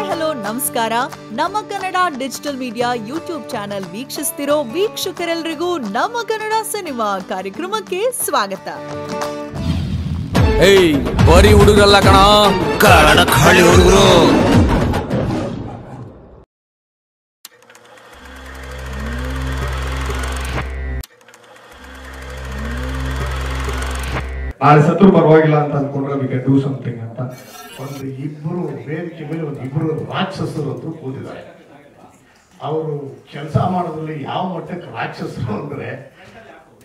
Hi hello ನಮಸ್ಕಾರ. ನಮ್ಮ Kannada digital media YouTube channel ವೀಕ್ಷಿಸ್ತಿರೋ ವೀಕ್ಷಕರೆಲ್ಲರಿಗೂ ನಮ್ಮ ಕನ್ನಡ ಸಿನಿಮಾ ಕಾರ್ಯಕ್ರಮಕ್ಕೆ ಸ್ವಾಗತ. ಏಯ್ ಬರೀ ಹುಡುಗರಲ್ಲ ಕಣ. ಕನ್ನಡ ಖಾಲಿ ಹುಡುಗರು. ಆ ಸತ್ರು ಪರವಾಗಿಲ್ಲ ಅಂತ ಅನ್ಕೊಂಡ್ರೆ ವಿ ಕ್ಯಾನ್ ಡೂ ಸಮಥಿಂಗ್ ಅಂತ. ಒಂದು ಇಬ್ಬರು ವೇದಿಕೆ ಮೇಲೆ ಒಂದು ಇಬ್ಬರು ರಾಕ್ಷಸರು ಅಂತ ಕೂತಿದ್ದಾರೆ. ಅವರು ಕೆಲಸ ಮಾಡೋದ್ರಲ್ಲಿ ಯಾವ ಮಟ್ಟಕ್ಕೆ ರಾಕ್ಷಸರು ಅಂದರೆ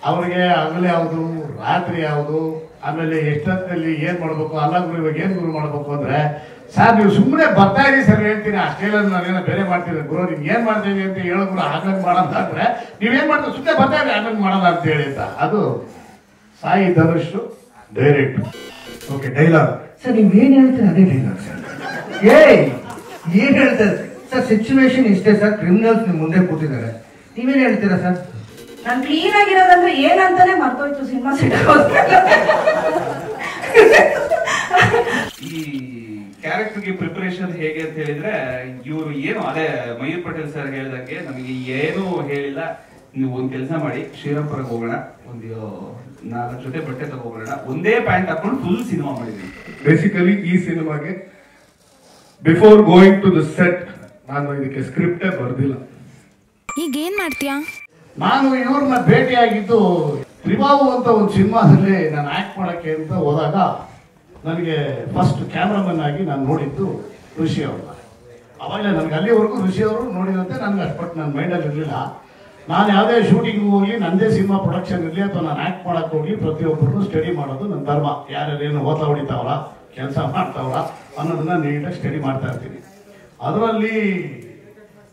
ಅವ್ರಿಗೆ ಹಗಲು ಯಾವುದು, ರಾತ್ರಿ ಯಾವುದು, ಆಮೇಲೆ ಎಷ್ಟೊತ್ತಲ್ಲಿ ಏನು ಮಾಡಬೇಕು ಅಲ್ಲ ಗುರು ಇವಾಗ ಏನು ಗುರು ಮಾಡಬೇಕು ಅಂದರೆ, ಸರ್, ನೀವು ಸುಮ್ಮನೆ ಬರ್ತಾ ಇದ್ದೀವಿ ಸರ್, ಹೇಳ್ತೀನಿ. ನಾನು ನಾನೇನೋ ಬೇರೆ ಮಾಡ್ತೀನಿ. ಗುರು ನೀವು ಏನು ಮಾಡ್ತೀನಿ ಅಂತ ಹೇಳೋ ಗುರು ಹಾಗಂಗ್ ಮಾಡಲ್ಲ ಅಂದರೆ ನೀವೇನು ಮಾಡ್ತೀವಿ ಸುಮ್ಮನೆ ಬರ್ತಾ ಇದ್ದೀವಿ ಹಾಗಂಗ್ ಮಾಡಲ್ಲ ಅಂತ ಹೇಳಿ ಅಂತ. ಅದು Sai Dhanush direct. Okay dialogue sir ನೀವ್ ಏನ್ ಹೇಳ್ತೀರ ಅದೇ ಡೈಲಾಗ್ ಸರ್. ಏಯ್ ಏನ್ ಹೇಳ್ತಾರೆ? ಸರ್ ಸಿಚುವೇಶನ್ ಇಷ್ಟೇ ಸರ್ ಕ್ರಿಮಿನಲ್ಸ್ ನಿಮ್ ಮುಂದೆ ಕೂತಿದ್ದಾರೆ. ನೀವೇನ್ ಹೇಳ್ತೀರಾ ಸರ್? ನಾನು ಕ್ಲೀನ್ ಆಗಿರೋದಂದ್ರೆ ಏನಂತಾನೆ ಮರ್ತೋಯ್ತು ಸಿನಿಮಾ ಸೆಟ್ ಈ ಕ್ಯಾರೆಕ್ಟರ್ಗೆ ಪ್ರಿಪರೇಷನ್ ಹೇಗೆ ಅಂತ ಹೇಳಿದ್ರೆ ಇವರು ಏನು ಅದೇ ಮಯೂರ್ ಪಟೇಲ್ ಸರ್ ಹೇಳ್ದಂಗೆ ನಮಗೆ ಏನು ಹೇಳಿಲ್ಲ. ನೀವು ಒಂದ್ ಕೆಲಸ ಮಾಡಿ ಶ್ರೀರಾಮ್ಪುರಕ್ಕೆ ಹೋಗೋಣ. ಒಂದು ನಾಲ್ಕು ಜೊತೆ ಬಟ್ಟೆ ತಗೋಬೋಣ ಒಂದೇ ಪ್ಯಾಂಟ್ ಹಾಕೊಂಡು ಫುಲ್ ಸಿನಿಮಾ ಮಾಡಿದ್ವಿ ಬೇಸಿಕಲಿ ಈ ಸಿನಿಮಾಗೆ before going to the set ನಾನು ಇದಕ್ಕೆ ಸ್ಕ್ರಿಪ್ಟೇ ಬರ್ದಿಲ್ಲ. ಈಗ ಏನ್ ಮಾಡ್ತೀಯಾ? ನಾನು ಇವ್ರನ್ನ ಭೇಟಿಯಾಗಿದ್ದು ತ್ರಿಬಾಬು ಅಂತ ಒಂದು ಸಿನಿಮಾದಲ್ಲಿ ನಾನು ಆಕ್ಟ್ ಮಾಡಕ್ಕೆ ಅಂತ ಹೋದಾಗ ನನಗೆ ಫಸ್ಟ್ ಕ್ಯಾಮ್ರಾಮನ್ ಆಗಿ ನಾನು ನೋಡಿದ್ದು ಋಷಿ ಅವ್ರನ್ನ ಅವಾಗಲೇ ನನಗೆ ಅಲ್ಲಿವರೆಗೂ ಋಷಿ ಅವರು ನೋಡಿದಂತೆ ನನಗೆ ಅಷ್ಟಪಟ್ಟು ನನ್ನ ಮೈಂಡಲ್ಲಿ ಇರಲಿಲ್ಲ. ನಾನು ಯಾವುದೇ ಶೂಟಿಂಗ್ ಹೋಗಲಿ ನಂದೇ ಸಿನಿಮಾ ಪ್ರೊಡಕ್ಷನ್ ಇರಲಿ ಅಥವಾ ನಾನು ಆ್ಯಕ್ಟ್ ಮಾಡೋಕ್ಕೆ ಹೋಗಲಿ ಪ್ರತಿಯೊಬ್ಬರನ್ನು ಸ್ಟಡಿ ಮಾಡೋದು ನನ್ನ ಧರ್ಮ. ಯಾರ್ಯಾರೇನು ಓದ್ತಾ ಹೊಡಿತಾವ್ರ ಕೆಲಸ ಮಾಡ್ತಾವ್ರ ಅನ್ನೋದನ್ನ ನೀಟಾಗಿ ಸ್ಟಡಿ ಮಾಡ್ತಾ ಇರ್ತೀನಿ. ಅದರಲ್ಲಿ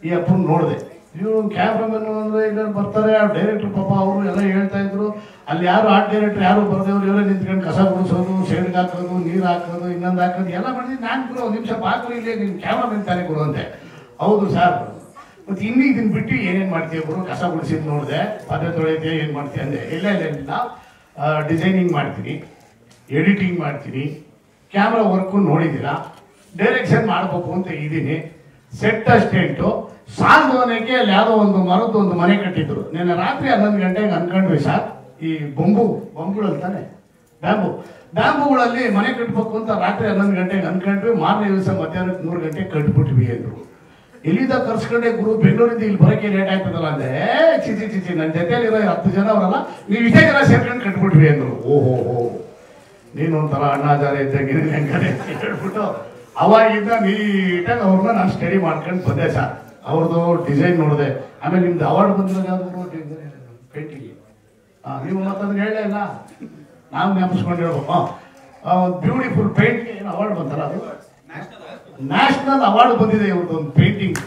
ಈ ಅಪ್ಪನ ನೋಡಿದೆ. ಇವರು ಕ್ಯಾಮ್ರಾಮನ್ ಅಂದ್ರೆ ಈಗ ಬರ್ತಾರೆ, ಆ ಡೈರೆಕ್ಟರ್ ಪಾಪ ಅವರು ಎಲ್ಲ ಹೇಳ್ತಾ ಇದ್ರು. ಅಲ್ಲಿ ಯಾರು ಆರ್ಟ್ ಡೈರೆಕ್ಟರ್ ಯಾರು ಬರ್ದೇವ್ರು ಇವರೇ ನಿಂತ್ಕೊಂಡು ಕಸ ಗುಡಿಸೋದು ಶೇಡ್ಗೆ ಹಾಕೋದು, ನೀರು ಹಾಕೋದು, ಇನ್ನೊಂದು ಹಾಕೋದು, ಎಲ್ಲ ಮಾಡಿದ್ರೆ ನಾನು ಕೂಡ ಒಂದು ನಿಮಿಷ ಪಾಕರು ಇಲ್ಲೇ ನಿಮ್ಮ ಕ್ಯಾಮ್ರಾಮನ್ ಕೊಡು ಅಂತೆ. ಹೌದು ಸರ್ ಮತ್ತೆ ಇನ್ನೂ ಇದನ್ನ ಬಿಟ್ಟು ಏನೇನು ಮಾಡ್ತೀಯ ಗುರು? ಕಸ ಗುಡಿಸಿದ್ ನೋಡಿದೆ, ಪದ ತೊಳೆದೆ ಏನು ಮಾಡ್ತೀಯ ಅಂದೆ. ಇಲ್ಲ ಇಲ್ಲ ಇಲ್ಲ. ಡಿಸೈನಿಂಗ್ ಮಾಡ್ತೀನಿ ಎಡಿಟಿಂಗ್ ಮಾಡ್ತೀನಿ. ಕ್ಯಾಮ್ರಾ ವರ್ಕು ನೋಡಿದ್ದೀರಾ? ಡೈರೆಕ್ಷನ್ ಮಾಡಬೇಕು ಅಂತ ಇದ್ದೀನಿ. ಸೆಟ್ ಅಸ್ಟೆಂಟು ಮನೆಗೆ ಅಲ್ಲಿ ಯಾವುದೋ ಒಂದು ಮರದ್ದು ಒಂದು ಮನೆ ಕಟ್ಟಿದ್ರು. ನಿನ್ನೆ ರಾತ್ರಿ ಹನ್ನೊಂದು ಗಂಟೆಗೆ ಅನ್ಕೊಂಡ್ವಿ ಸರ್. ಈ ಬೊಂಬು ಬೊಂಬುಗಳು ತಾನೆ ಬ್ಯಾಂಬು. ಬ್ಯಾಂಬುಗಳಲ್ಲಿ ಮನೆ ಕಟ್ಟಬೇಕು ಅಂತ ರಾತ್ರಿ ಹನ್ನೊಂದು ಗಂಟೆಗೆ ಅನ್ಕೊಂಡ್ವಿ. ಮಾರನೇ ದಿವಸ ಮಧ್ಯಾಹ್ನಕ್ಕೆ ಮೂರು ಗಂಟೆಗೆ ಕಟ್ಬಿಟ್ವಿ ಅಂದರು. ಇಲ್ಲಿಂದ ಕರ್ಸ್ಕೊಂಡೆ ಗುರು, ಬೆಂಗಳೂರಿಂದ ಇಲ್ಲಿ ಬರೋಕೆ ಲೇಟ್ ಆಯ್ತದಲ್ಲ ಅಂದ್ರೆ ಚಿಚಿ ಚಿಚಿ ನನ್ನ ಜೊತೆಲಿರೋ ಹತ್ತು ಜನ ಅವರಲ್ಲ, ನೀವು ಇಷ್ಟೇ ಜನ ಸೇರ್ಕೊಂಡು ಕಟ್ಬಿಟ್ವಿ ಅಂದರು. ಓಹೋ ನೀನು ಒಂಥರ ಅಣ್ಣಾಚಾರ ಇದ್ದಂಗೆ ಹೆಂಗನೆ ಹೇಳ್ಬಿಟ್ಟು ಅವಾಗಿಂದ ನೀಟಾಗಿ ಅವ್ರನ್ನ ನಾನು ಸ್ಟಡಿ ಮಾಡ್ಕೊಂಡು ಬಂದೆ ಸರ್. ಅವ್ರದ್ದು ಡಿಸೈನ್ ನೋಡಿದೆ. ಆಮೇಲೆ ನಿಮ್ದು ಅವಾರ್ಡ್ ಬಂದಿರೋದು ಯಾವ್ದು ಪೇಂಟಿಂಗ್. ನೀವು ಮತ್ತೊಂದು ಹೇಳಲೇ ಇಲ್ಲ ನಾವು ನೆನಪಿಸ್ಕೊಂಡಿರ್ಬೇಕು ಒಂದು ಬ್ಯೂಟಿಫುಲ್ ಪೇಂಟಿಂಗ್ ಏನು ಅವಾರ್ಡ್ ಬಂತಲ್ಲ ಅದು? ನ್ಯಾಷನಲ್ ಅವಾರ್ಡ್ ಬಂದಿದೆ ಇವ್ರದ್ದು ಒಂದು ಪೇಂಟಿಂಗ್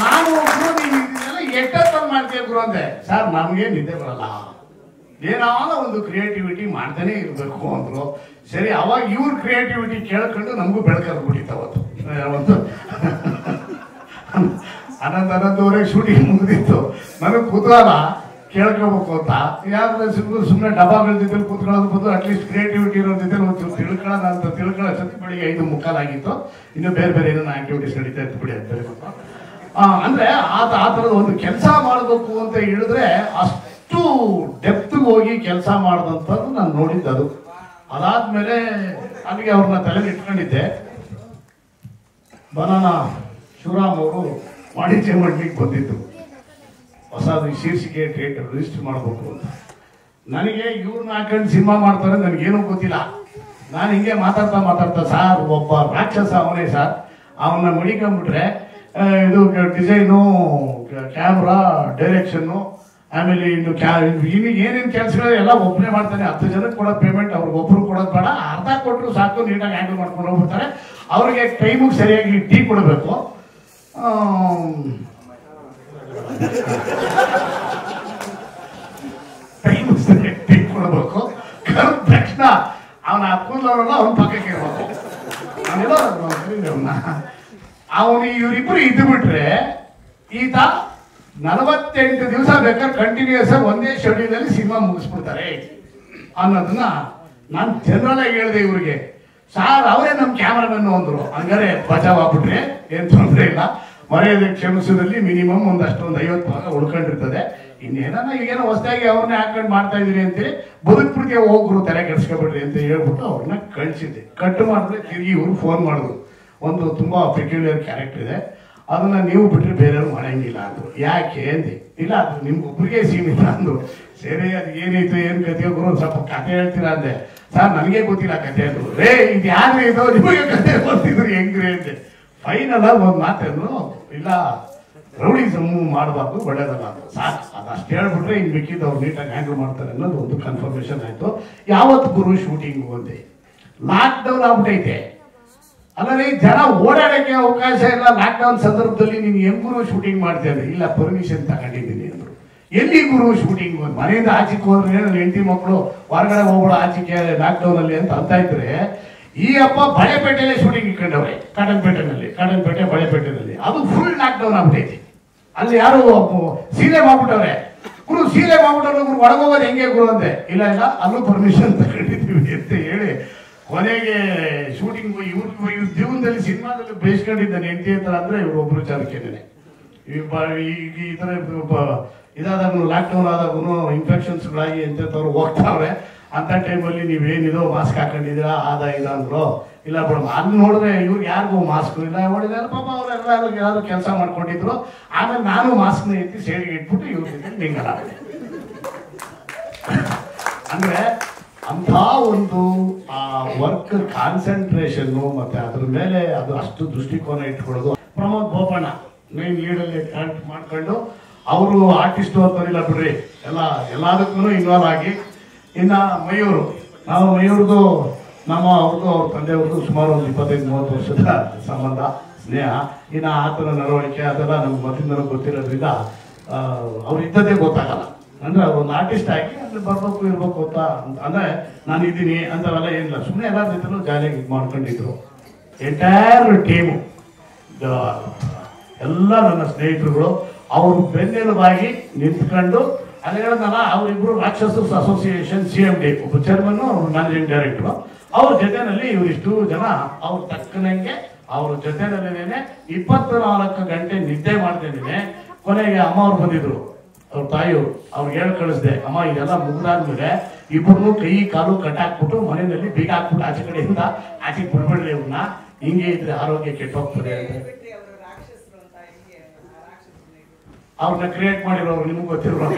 ನಾನು ಒಬ್ರು ನೀವು ಇದನ್ನೆಲ್ಲ ಮಾಡ್ತೀಯ ಗುರು ಅಂದೆ. ಸರ್ ನಮಗೆ ನಿದ್ದೆ ಬರಲ್ಲ. ಏನಾದ ಒಂದು ಕ್ರಿಯೇಟಿವಿಟಿ ಮಾಡ್ತಾನೆ ಇರಬೇಕು ಅಂದರು. ಸರಿ, ಅವಾಗ ಇವ್ರ ಕ್ರಿಯೇಟಿವಿಟಿ ಕೇಳ್ಕೊಂಡು ನಮಗೂ ಬೆಳಕರ್ಬಿಟ್ಟಿತ್ತು ಅವತ್ತು. ಒಂದು ಅನಂತ ಅನಂತವರೆಗೆ ಶೂಟಿಂಗ್ ಮುಗಿದಿತ್ತು. ನನಗೆ ಕುತೂಹಲ, ಕೇಳ್ಕೋಬೇಕು ಅಂತ. ಯಾಕಂದ್ರೆ ಸುಮ್ಮನೆ ಸುಮ್ಮನೆ ಡಬ್ಬಾಗಳ ಜೊತೆ ಕೂತ್ಕೊಳ್ಳೋದು ಬಂದು ಅಟ್ಲೀಸ್ಟ್ ಕ್ರಿಯೇಟಿವಿಟಿ ಇರೋ ಜೊತೆ ಒಂದು ತಿಳ್ಕೊಳ್ಳೋಣ ಅಂತ ತಿಳ್ಕೊಳ್ಳೋ ಸತಿ ಬೆಳಿಗ್ಗೆ ಐದು ಮುಕ್ಕಾಲಾಗಿತ್ತು. ಇನ್ನು ಬೇರೆ ಬೇರೆ ಏನೇನು ಆಕ್ಟಿವಿಟೀಸ್ ನಡೀತಾ ಇತ್ತು ಬಿಡಿ ಅಂತ ಬೇರೆ ಅಂದರೆ ಆತ ಆ ಥರದ ಒಂದು ಕೆಲಸ ಮಾಡಬೇಕು ಅಂತ ಹೇಳಿದ್ರೆ ಅಷ್ಟು ಡೆಪ್ತ್ ಹೋಗಿ ಕೆಲಸ ಮಾಡಿದಂಥದ್ದು ನಾನು ನೋಡಿದ್ದು ಅದು. ಅದಾದ್ಮೇಲೆ ನನಗೆ ಅವ್ರನ್ನ ತಲೆಗೆ ಇಟ್ಕೊಂಡಿದ್ದೆ. ಬನಾನ ಶಿವರಾಮ್ ಅವರು ವಾಣಿಜ್ಯ ಮಂಡಳಿಗೆ ಬಂದಿದ್ದು. ಹೊಸದು ಶೀರ್ಷಿಕೆ ಥಿಯೇಟರ್ ರಿಜಿಸ್ಟರ್ ಮಾಡಬೇಕು ಅಂತ. ನನಗೆ ಇವ್ರನ್ನ ಹಾಕೊಂಡು ಸಿನಿಮಾ ಮಾಡ್ತಾರೆ, ನನಗೇನು ಗೊತ್ತಿಲ್ಲ. ನಾನು ಹಿಂಗೆ ಮಾತಾಡ್ತಾ ಮಾತಾಡ್ತಾ ಸಾರ್, ಒಬ್ಬ ರಾಕ್ಷಸ ಅವನೇ ಸರ್. ಅವನ್ನ ಮಡಿಕೊಂಡ್ಬಿಟ್ರೆ ಇದು ಡಿಸೈನು ಕ್ಯಾಮ್ರಾ ಡೈರೆಕ್ಷನ್ನು ಆಮೇಲೆ ಇನ್ನು ಕ್ಯಾ, ಇನ್ನು ಏನೇನು ಕೆಲಸಗಳು ಎಲ್ಲ ಒಬ್ಬನೇ ಮಾಡ್ತಾನೆ. ಹತ್ತು ಜನಕ್ಕೆ ಕೊಡೋ ಪೇಮೆಂಟ್ ಅವ್ರಿಗೆ ಒಬ್ಬರು ಕೊಡೋದು ಬೇಡ. ಅರ್ಧ ಕೊಟ್ಟರು ಸಾಕು, ನೀಟಾಗಿ ಹ್ಯಾಂಡಲ್ ಮಾಡ್ಕೊಂಡು ಹೋಗ್ಬಿಡ್ತಾರೆ. ಅವ್ರಿಗೆ ಟೈಮಿಗೆ ಸರಿಯಾಗಿ ಟೀ ಕೊಡಬೇಕು. ಟೈಮಿಗೆ ಸರಿಯಾಗಿ ಟೀ ಕೊಡಬೇಕು. ಕರೆದ ತಕ್ಷಣ ಅವನ ಕೂದಲವರೆಲ್ಲ ಅವ್ನ ಪಕ್ಕಕ್ಕೆ ಇರಬೇಕು. ಅವನು. ಇವರಿಬ್ಬರು ಇದ್ದು ಬಿಟ್ರೆ ಈತ ನಲವತ್ತೆಂಟು ದಿವಸ ಬೇಕಾದ್ರೆ ಕಂಟಿನ್ಯೂಸ್ ಆಗಿ ಒಂದೇ ಶೆಡ್ಯೂಲ್ ಅಲ್ಲಿ ಸಿನಿಮಾ ಮುಗಿಸ್ಬಿಡ್ತಾರೆ ಅನ್ನೋದನ್ನ ನಾನು ಜನರಲ್ ಆಗಿ ಹೇಳಿದೆ ಇವ್ರಿಗೆ. ಸಾರ್, ಅವರೇ ನಮ್ಮ ಕ್ಯಾಮ್ರಾಮನ್ ಅಂದ್ರು. ಹಂಗಾರೆ ಬಚಾವ್ ಆಗ್ಬಿಟ್ರೆ ಏನ್ ತೊಂದರೆ ಇಲ್ಲ. ಮರ್ಯಾದೆ ಕ್ಷಮಿಸೋದ್ರಲ್ಲಿ ಮಿನಿಮಮ್ ಒಂದಷ್ಟು ಒಂದು ಐವತ್ತು ಭಾಗ ಉಳ್ಕೊಂಡಿರ್ತದೆ. ಇನ್ನೇನ ಈಗೇನೋ ಹೊಸದಾಗಿ ಅವ್ರನ್ನೇ ಹಾಕೊಂಡು ಮಾಡ್ತಾ ಇದೀರಿ ಅಂತೇಳಿ ಬದುಕ್ಬಿಡ್ತೀವಿ ಹೋಗ್ರು ತಲೆ ಕೆಡ್ಸ್ಕೊಬಿಡ್ರಿ ಅಂತ ಹೇಳ್ಬಿಟ್ಟು ಅವ್ರನ್ನ ಕಳ್ಸಿದ್ದೆ. ಕಟ್ ಮಾಡಿದ್ರೆ ತಿರುಗಿ ಇವ್ರು ಫೋನ್ ಮಾಡಿದ್ರು. ಒಂದು ತುಂಬಾ ಪೆಕ್ಯುಲರ್ ಕ್ಯಾರೆಕ್ಟರ್ ಇದೆ. ಅದನ್ನ ನೀವು ಬಿಟ್ಟರೆ ಬೇರೆಯವ್ರು ಮಾಡಂಗಿಲ್ಲ ಅದು. ಯಾಕೆ ಅಂದೆ? ಇಲ್ಲ, ಅದು ನಿಮ್ಗೊಬ್ರಿಗೆ ಸೀಮಿತ ಅಂದ್ರು ಸರಿ ಅದು ಏನಿತ್ತು, ಏನು ಕಥೆ ಗುರು ಸ್ವಲ್ಪ ಕತೆ ಹೇಳ್ತೀರಾ ಅಂದೆ. ಸರ್, ನನಗೆ ಗೊತ್ತಿಲ್ಲ ಕತೆ ಅಂದ್ರು. ರೇ ಇದು ಯಾರು ಇದು? ನಿಮಗೆ ಕತೆ ಗೊತ್ತಿದ್ರು ಹೆಂಗ್ರಿ ಅಂದೆ. ಫೈನಲ್ ಆಗಿ ಒಂದ್ ಮಾತಂದ್ರು ಇಲ್ಲ ರೌಡಿಸಮ್ ಮಾಡಬಾರ್ದು, ಒಳ್ಳೇದಲ್ಲ ಅದು ಸಾಕು ಅದು ಅಷ್ಟು ಹೇಳ್ಬಿಟ್ರೆ ಇನ್ ಮಿಕ್ಕಿದ್ದು ಅವ್ರು ನೀಟಾಗಿ ಹ್ಯಾಂಡಲ್ ಮಾಡ್ತಾರೆ ಅನ್ನೋದು ಒಂದು ಕನ್ಫರ್ಮೇಷನ್ ಆಯ್ತು. ಯಾವತ್ತು ಗುರು ಶೂಟಿಂಗ್ ಒಂದೇ ಲಾಕ್ಡೌನ್ ಆಗ್ಬಿಟ್ಟೈತೆ ಅಲ್ಲದೆ ಜನ ಓಡಾಡಕ್ಕೆ ಅವಕಾಶ ಇಲ್ಲ. ಲಾಕ್ ಡೌನ್ ಸಂದರ್ಭದಲ್ಲಿ ನೀನು ಹೆಂಗ್ ಗುರು ಶೂಟಿಂಗ್ ಮಾಡ್ತೇನೆ ಇಲ್ಲ ಪರ್ಮಿಷನ್ ತಗೊಂಡಿದ್ದೀನಿ ಅಂದ್ರು. ಎಲ್ಲಿ ಗುರು ಶೂಟಿಂಗ್ ಮನೆಯಿಂದ ಆಚೆಗೆ ಹೋದ್ರೆ ಹೆಂಡತಿ ಮಕ್ಕಳು ಹೊರಗಡೆ ಹೋಗ್ಬಿಡ ಆಚೆಗೆ ಲಾಕ್ ಡೌನ್ ಅಲ್ಲಿ ಅಂತ ಅಂತ ಇದ್ರೆ, ಈ ಅಪ್ಪ ಬಳೆಪೇಟೆಯಲ್ಲೇ ಶೂಟಿಂಗ್ ಇಟ್ಕೊಂಡವ್ರೆ, ಕಾಟನ್ಪೇಟೆನಲ್ಲಿ, ಕಾಟನ್ಪೇಟೆ ಬಳೆಪೇಟೆನಲ್ಲಿ ಅದು ಫುಲ್ ಲಾಕ್ ಡೌನ್ ಆಗ್ಬಿಟ್ಟೈತಿ ಅಲ್ಲಿ ಯಾರು ಸೀರೆ ಮಾಡ್ಬಿಟ್ಟವ್ರೆ. ಗುರು ಸೀಲೆ ಮಾಡ್ಬಿಟ್ಟವ್ರೆ, ಗುರು ಒಳಗೋಗೋದು ಹೆಂಗೆ ಗುರು ಅಂತೆ ಇಲ್ಲ ಇಲ್ಲ, ಅಲ್ಲೂ ಪರ್ಮಿಷನ್ ಹೇಳಿ ಕೊನೆಗೆ ಶೂಟಿಂಗ್ ಇವ್ರು ಇವ್ರ ಜೀವನದಲ್ಲಿ ಸಿನಿಮಾದಲ್ಲಿ ಬೇಯಿಸ್ಕೊಂಡಿದ್ದಾನೆ ಹೆಂಡತಿ ಅಂತ ಅಂದ್ರೆ ಇವ್ರು ಒಬ್ರು ಚಾಲಕೇನೆ ಈಗ ಈ ತರ ಇದಾದಾಗೂ ಲಾಕ್ ಡೌನ್ ಆದಾಗೂ ಇನ್ಫೆಕ್ಷನ್ಸ್ಗಳಾಗಿ ಎಂತೆಂಥವ್ರು ಹೋಗ್ತಾವ್ರೆ, ಅಂತ ಟೈಮಲ್ಲಿ ನೀವೇನಿದೋ ಮಾಸ್ಕ್ ಹಾಕೊಂಡಿದ್ದೀರಾ ಆದ ಇದ ಅಂದ್ರು, ಇಲ್ಲ ಬಿಡ ಅಲ್ಲಿ ನೋಡಿದ್ರೆ ಇವ್ರಿಗೆ ಯಾರಿಗೂ ಮಾಸ್ಕ್ ಇಲ್ಲ ಹೊಡಿದಾರೆ ಪಾಪ ಅವರೆಲ್ಲ ಯಾರು ಕೆಲಸ ಮಾಡ್ಕೊಂಡಿದ್ರು, ಆಮೇಲೆ ನಾನು ಮಾಸ್ಕ್ನ ಎತ್ತಿ ಸೇಡಿಗೆ ಇಟ್ಬಿಟ್ಟು ಇವ್ರಿಗೆ ನಿಂಗಲ್ಲ ಅಂದ್ರೆ ಅಂತ ಒಂದು, ಆ ವರ್ಕ್ ಕಾನ್ಸಂಟ್ರೇಷನ್ ಮತ್ತೆ ಅದ್ರ ಮೇಲೆ ಅದು ಅಷ್ಟು ದೃಷ್ಟಿಕೋನ ಇಟ್ಕೊಳ್ಳೋದು. ಪ್ರಮೋದ್ ಬೋಪಣ್ಣ ಮೇನ್ ಲೀಡಲ್ಲಿ ಕರೆಕ್ಟ್ ಮಾಡ್ಕೊಂಡು, ಅವರು ಆರ್ಟಿಸ್ಟ್ ಅಂತಾರಿಲ್ಲ ಬಿಡ್ರಿ, ಎಲ್ಲ ಎಲ್ಲದಕ್ಕೂ ಇನ್ವಾಲ್ವ್ ಆಗಿ. ಇನ್ನ ಮಯೂರು, ನಾವು ಮಯೂರ್ದು, ನಮ್ಮ ಅವ್ರದ್ದು ಅವ್ರ ತಂದೆಯವ್ರದ್ದು ಸುಮಾರು ಒಂದು ಇಪ್ಪತ್ತೈದು, ಮೂವತ್ತು ವರ್ಷದ ಸಂಬಂಧ, ಸ್ನೇಹ. ಇನ್ನ ಆತನ ನಡವಳಿಕೆ, ಅದೆಲ್ಲ ನಮ್ಗೆ ಮತ್ತಿಂದ ಗೊತ್ತಿರೋದ್ರಿಂದ ಅವ್ರು ಇದ್ದದ್ದೇ ಗೊತ್ತಾಗಲ್ಲ. ಅಂದ್ರೆ ಒಂದು ಆರ್ಟಿಸ್ಟ್ ಆಗಿ ಅಂದ್ರೆ ಬರ್ಬೇಕು, ಇರ್ಬೇಕು ಅಂತ ಅಂದ್ರೆ ನಾನು ಇದ್ದೀನಿ ಅಂತವೆಲ್ಲ ಏನಿಲ್ಲ. ಸುಮ್ಮನೆ ಎಲ್ಲ ಇದು ಮಾಡ್ಕೊಂಡಿದ್ರು. ಎಂಟೈರ್ ಟೀಮು ಎಲ್ಲ ನನ್ನ ಸ್ನೇಹಿತರುಗಳು, ಅವರು ಬೆನ್ನೆಲುಬಾಗಿ ನಿಂತ್ಕೊಂಡು ಅಲ್ಲಿ ಹೇಳಿದ್ನಲ್ಲ ಅವರಿಬ್ಬರು ರಾಕ್ಷಸಸ್ ಅಸೋಸಿಯೇಷನ್ ಸಿ ಎಂ ಡಿ ಒಬ್ಬ ಚೇರ್ಮನ್ ಮ್ಯಾನೇಜಿಂಗ್ ಡೈರೆಕ್ಟರ್ ಅವ್ರ ಜೊತೆನಲ್ಲಿ ಇವರಿಷ್ಟು ಜನ, ಅವ್ರ ತಕ್ಕನಂಗೆ ಅವ್ರ ಜೊತೆನಲ್ಲೇನೆ ಇಪ್ಪತ್ನಾಲ್ಕು ಗಂಟೆ ನಿದ್ದೆ ಮಾಡ್ತಿದ್ದೀನಿ ಕೊನೆಗೆ ಅಮ್ಮ ಅವ್ರು ಬಂದಿದ್ರು. ಅವ್ರ ತಾಯಿಯವರು ಅವ್ರಿಗೆ ಹೇಳಿ ಕಳಿಸ್ದೆ, ಅಮ್ಮ, ಇದೆಲ್ಲ ಮುಗಿದಾದ್ಮೇಲೆ ಇಬ್ಬರು ಕೈ, ಕಾಲು ಕಟ್ಟಾಕ್ಬಿಟ್ಟು ಮನೆಯಲ್ಲಿ ಬೀಗ ಹಾಕ್ಬಿಟ್ಟು ಆಚೆ ಕಡೆಯಿಂದ ಆಚೆ ಬಿಡ್ಬೇಡ್ರಿ ಅವ್ರನ್ನ ಹಿಂಗೆ ಇದ್ರೆ ಆರೋಗ್ಯ ಕೆಟ್ಟೋಗ್ತದೆ ಅವ್ರನ್ನ ಕ್ರಿಯೇಟ್ ಮಾಡಿರೋರು ನಿಮ್ಗೆ ಗೊತ್ತಿರೋ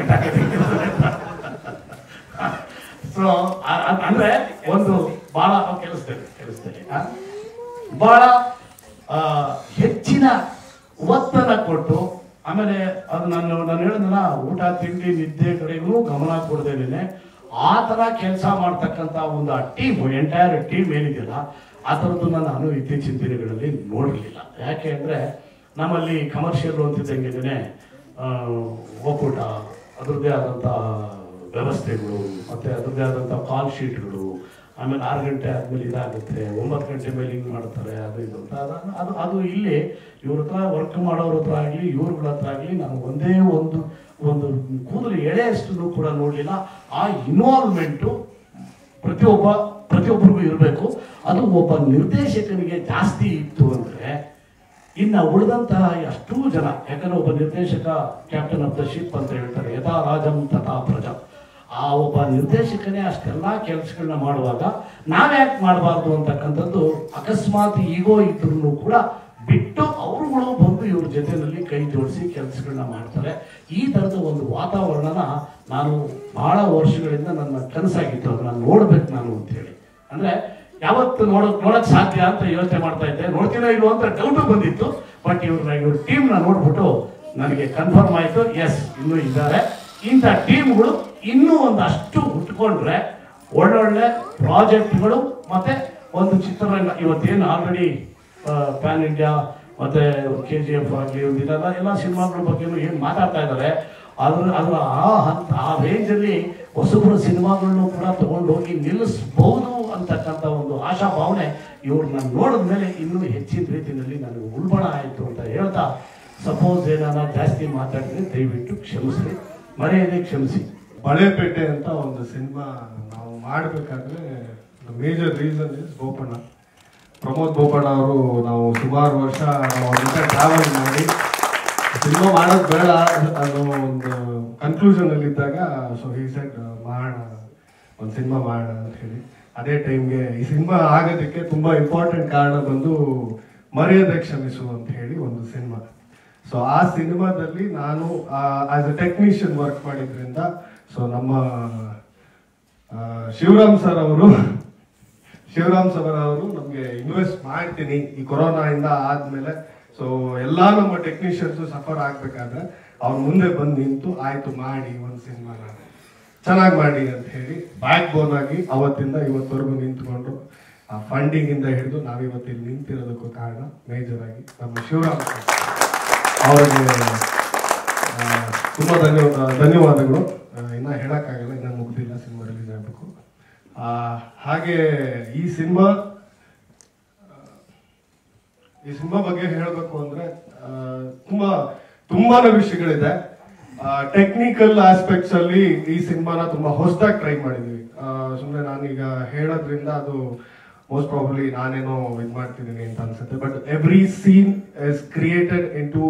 ಸೊ ಅಂದ್ರೆ ಒಂದು ಬಹಳ ಕೆಲಸದಲ್ಲಿ ಕೆಲಸದಲ್ಲಿ ಬಹಳ ಹೆಚ್ಚಿನ ಒತ್ತಡ ಕೊಟ್ಟು ಆಮೇಲೆ ಅದು ನಾನು ನಾನು ಹೇಳಿದ್ನಲ್ಲ, ಊಟ, ತಿಂಡಿ, ನಿದ್ದೆ ಕಡೆಗೂ ಗಮನ ಕೊಡ್ದೇನೆ ಆ ಥರ ಕೆಲಸ ಮಾಡ್ತಕ್ಕಂಥ ಒಂದು ಆ ಟೀಮ್ ಎಂಟೈರ್ ಟೀಮ್ ಏನಿದೆಯಲ್ಲ, ಆ ಥರದ್ದು ನಾನು ಇತ್ತೀಚಿನ ದಿನಗಳಲ್ಲಿ ನೋಡಲಿಲ್ಲ. ಯಾಕೆ ಅಂದರೆ, ನಮ್ಮಲ್ಲಿ ಕಮರ್ಷಿಯಲ್ ಅಂತಿದ್ದಂಗೆ ಒಕ್ಕೂಟ, ಅದರದ್ದೇ ಆದಂಥ ವ್ಯವಸ್ಥೆಗಳು, ಮತ್ತೆ ಅದರದ್ದೇ ಆದಂಥ ಕಾಲ್ ಶೀಟ್ಗಳು ಆಮೇಲೆ ಆರು ಗಂಟೆ ಆದ್ಮೇಲೆ ಇದಾಗುತ್ತೆ, ಒಂಬತ್ತು ಗಂಟೆ ಮೇಲೆ ಹಿಂಗೆ ಮಾಡ್ತಾರೆ, ಅದು ಇದು ಅಂತ. ಅದು ಅದು ಅದು ಇಲ್ಲಿ ಇವ್ರ ಹತ್ರ ವರ್ಕ್ ಮಾಡೋರ ಹತ್ರ ಆಗಲಿ, ಇವ್ರಗಳ ಹತ್ರ ಆಗಲಿ ನಾನು ಒಂದೇ ಒಂದು ಒಂದು ಕೂದಲು ಎಳೆಯಷ್ಟು ಕೂಡ ನೋಡಲಿಲ್ಲ. ಆ ಇನ್ವಾಲ್ವ್ಮೆಂಟು ಪ್ರತಿಯೊಬ್ಬ, ಪ್ರತಿಯೊಬ್ಬರಿಗೂ ಇರಬೇಕು. ಅದು ಒಬ್ಬ ನಿರ್ದೇಶಕನಿಗೆ ಜಾಸ್ತಿ ಇತ್ತು ಅಂದ್ರೆ ಇನ್ನು ಉಳಿದಂತಹ ಅಷ್ಟೂ ಜನ, ಯಾಕಂದ್ರೆ ಒಬ್ಬ ನಿರ್ದೇಶಕ ಕ್ಯಾಪ್ಟನ್ ಆಫ್ ದ ಶಿಪ್ ಅಂತ ಹೇಳ್ತಾರೆ, ಯಥಾ ರಾಜಂ ತಥಾ ಪ್ರಜಾ. ಆ ಒಬ್ಬ ನಿರ್ದೇಶಕನೇ ಅಷ್ಟೆಲ್ಲ ಕೆಲಸಗಳನ್ನ ಮಾಡುವಾಗ ನಾವ್ಯಾಕೆ ಮಾಡಬಾರ್ದು ಅಂತಕ್ಕಂಥದ್ದು ಅಕಸ್ಮಾತ್ ಈಗೋ ಇದ್ರೂ ಕೂಡ ಬಿಟ್ಟು ಅವರುಗಳು ಬಂದು ಇವ್ರ ಜೊತೆಯಲ್ಲಿ ಕೈ ಜೋಡಿಸಿ ಕೆಲಸಗಳನ್ನ ಮಾಡ್ತಾರೆ. ಈ ಥರದ ಒಂದು ವಾತಾವರಣನ ನಾನು ಬಹಳ ವರ್ಷಗಳಿಂದ ನನ್ನ ಕನಸಾಗಿತ್ತು. ಅದನ್ನ ನೋಡ್ಬೇಕು ನಾನು ಅಂತ ಹೇಳಿ ಅಂದ್ರೆ ಯಾವತ್ತು ನೋಡೋಕೆ ನೋಡಕ್ ಸಾಧ್ಯ ಅಂತ ಯೋಚನೆ ಮಾಡ್ತಾ ಇದ್ದೆ. ನೋಡ್ತೀನೋ ಇಲ್ವೋ ಅಂತ ಡೌಟ್ ಬಂದಿತ್ತು. ಬಟ್ ಇವ್ರನ್ನ ಇವ್ರ ಟೀಮ್ನ ನೋಡ್ಬಿಟ್ಟು ನನಗೆ ಕನ್ಫರ್ಮ್ ಆಯ್ತು. ಎಸ್ ಇನ್ನೂ ಇದ್ದಾರೆ. ಇಂಥ ಟೀಮ್ಗಳು ಇನ್ನೂ ಒಂದಷ್ಟು ಹುಟ್ಕೊಂಡ್ರೆ ಒಳ್ಳೊಳ್ಳೆ ಪ್ರಾಜೆಕ್ಟ್ಗಳು ಮತ್ತೆ ಒಂದು ಚಿತ್ರರಂಗ. ಇವತ್ತೇನು ಆಲ್ರೆಡಿ ಪ್ಯಾನ್ ಇಂಡಿಯಾ ಮತ್ತೆ ಕೆ ಜಿ ಎಫ್ ಆಗಲಿ, ಒಂದು ಇದೆಲ್ಲ, ಎಲ್ಲ ಸಿನಿಮಾಗಳ ಬಗ್ಗೆ ಏನು ಮಾತಾಡ್ತಾ ಇದ್ದಾರೆ, ಅದ್ರ ಅದ್ರ ಆ ಹಂತ, ಆ ರೇಂಜಲ್ಲಿ ಹೊಸಬರ ಸಿನಿಮಾಗಳನ್ನು ಕೂಡ ತಗೊಂಡು ಹೋಗಿ ನಿಲ್ಲಿಸಬಹುದು ಅಂತಕ್ಕಂಥ ಒಂದು ಆಶಾ ಭಾವನೆ ನಾನು ನೋಡಿದ ಮೇಲೆ ಇನ್ನೂ ಹೆಚ್ಚಿನ ರೀತಿಯಲ್ಲಿ ನನಗೆ ಉಲ್ಬಣ ಆಯಿತು ಅಂತ ಹೇಳ್ತಾ ಸಪೋಸ್ ಏನಾರ ಜಾಸ್ತಿ ಮಾತಾಡಿದ್ರೆ ದಯವಿಟ್ಟು ಕ್ಷಮಿಸಿ ಮರೆಯದೇ ಕ್ಷಮಿಸಿ. ಬಳೆಪೇಟೆ ಅಂತ ಒಂದು ಸಿನಿಮಾ ನಾವು ಮಾಡಬೇಕಾದ್ರೆ major reason is Boppanna. Pramod Boppanna ಅವರು ನಾವು ಸುಮಾರು ವರ್ಷ ಟ್ರಾವೆಲ್ ಮಾಡಿ, ಸಿನಿಮಾ ಮಾಡೋದು ಬೇಡ ಅನ್ನೋ ಒಂದು ಕನ್ಕ್ಲೂಷನ್ ಅಲ್ಲಿ ಇದ್ದಾಗ ಸೊ ಈ ಸೆಟ್ ಮಾಡೋಣ ಒಂದು ಸಿನಿಮಾ ಮಾಡೋಣ ಅಂತ ಹೇಳಿ. ಅದೇ ಟೈಮ್ಗೆ ಈ ಸಿನಿಮಾ ಆಗೋದಕ್ಕೆ ತುಂಬ ಇಂಪಾರ್ಟೆಂಟ್ ಕಾರಣ ಬಂದು ಮರ್ಯಾದೆ ಕ್ಷಮಿಸು ಅಂತ ಹೇಳಿ ಒಂದು ಸಿನಿಮಾ. ಸೊ ಆ ಸಿನಿಮಾದಲ್ಲಿ ನಾನು ಆಸ್ ಅ ಟೆಕ್ನಿಷಿಯನ್ ವರ್ಕ್ ಮಾಡಿದ್ರಿಂದ ಸೊ ನಮ್ಮ ಶಿವರಾಮ್ ಸರ್ ಅವರು, ಶಿವರಾಮ್ ಸರ್ ಅವರು ನಮಗೆ ಇನ್ವೆಸ್ಟ್ ಮಾಡ್ತೀನಿ ಈ ಕೊರೋನಾ ಇಂದ ಆದ್ಮೇಲೆ. ಸೊ ಎಲ್ಲ ನಮ್ಮ ಟೆಕ್ನಿಷಿಯನ್ಸ್ ಸಫರ್ ಆಗ್ಬೇಕಾದ್ರೆ ಅವ್ರ ಮುಂದೆ ಬಂದು ನಿಂತು ಆಯ್ತು ಮಾಡಿ ಒಂದು ಸಿನಿಮಾನ ಚೆನ್ನಾಗಿ ಮಾಡಿ ಅಂತ ಹೇಳಿ ಬ್ಯಾಕ್ ಬೋನ್ ಆಗಿ ಅವತ್ತಿಂದ ಇವತ್ತವರೆಗೂ ನಿಂತ್ಕೊಂಡು ಆ ಫಂಡಿಂಗ್ ಇಂದ ಹಿಡಿದು ನಾವಿವತ್ತು ಇಲ್ಲಿ ನಿಂತಿರೋದಕ್ಕೂ ಕಾರಣ ಮೇಜರ್ ಆಗಿ ನಮ್ಮ ಶಿವರಾಮ್ ಅವರಿಗೆ ತುಂಬ ಧನ್ಯವಾದ, ಧನ್ಯವಾದಗಳು. ಇನ್ನ ಹೇಳೋಕ್ಕಾಗಲ್ಲ, ಇನ್ನ ಮುಗ್ದಿಲ್ಲ ಸಿನಿಮಾ ರಿಲೀಸ್ ಆಗಬೇಕು. ಹಾಗೆ ಈ ಸಿನಿಮಾ ಈ ಸಿನಿಮಾ ಬಗ್ಗೆ ಹೇಳಬೇಕು ಅಂದ್ರೆ ತುಂಬ ತುಂಬಾ ವಿಷಯಗಳಿದೆ. ಟೆಕ್ನಿಕಲ್ ಆಸ್ಪೆಕ್ಟ್ಸ್ ಅಲ್ಲಿ ಈ ಸಿನಿಮಾನ ತುಂಬಾ ಹೊಸದಾಗಿ ಟ್ರೈ ಮಾಡಿದೀವಿ. ಸುಮ್ಮನೆ ನಾನೀಗ ಹೇಳೋದ್ರಿಂದ ಅದು ಮೋಸ್ಟ್ ಪ್ರಾಬ್ಲಿ ನಾನೇನೋ ಇದು ಮಾಡ್ತಿದ್ದೀನಿ ಅಂತ ಅನ್ಸುತ್ತೆ. But every scene is created in to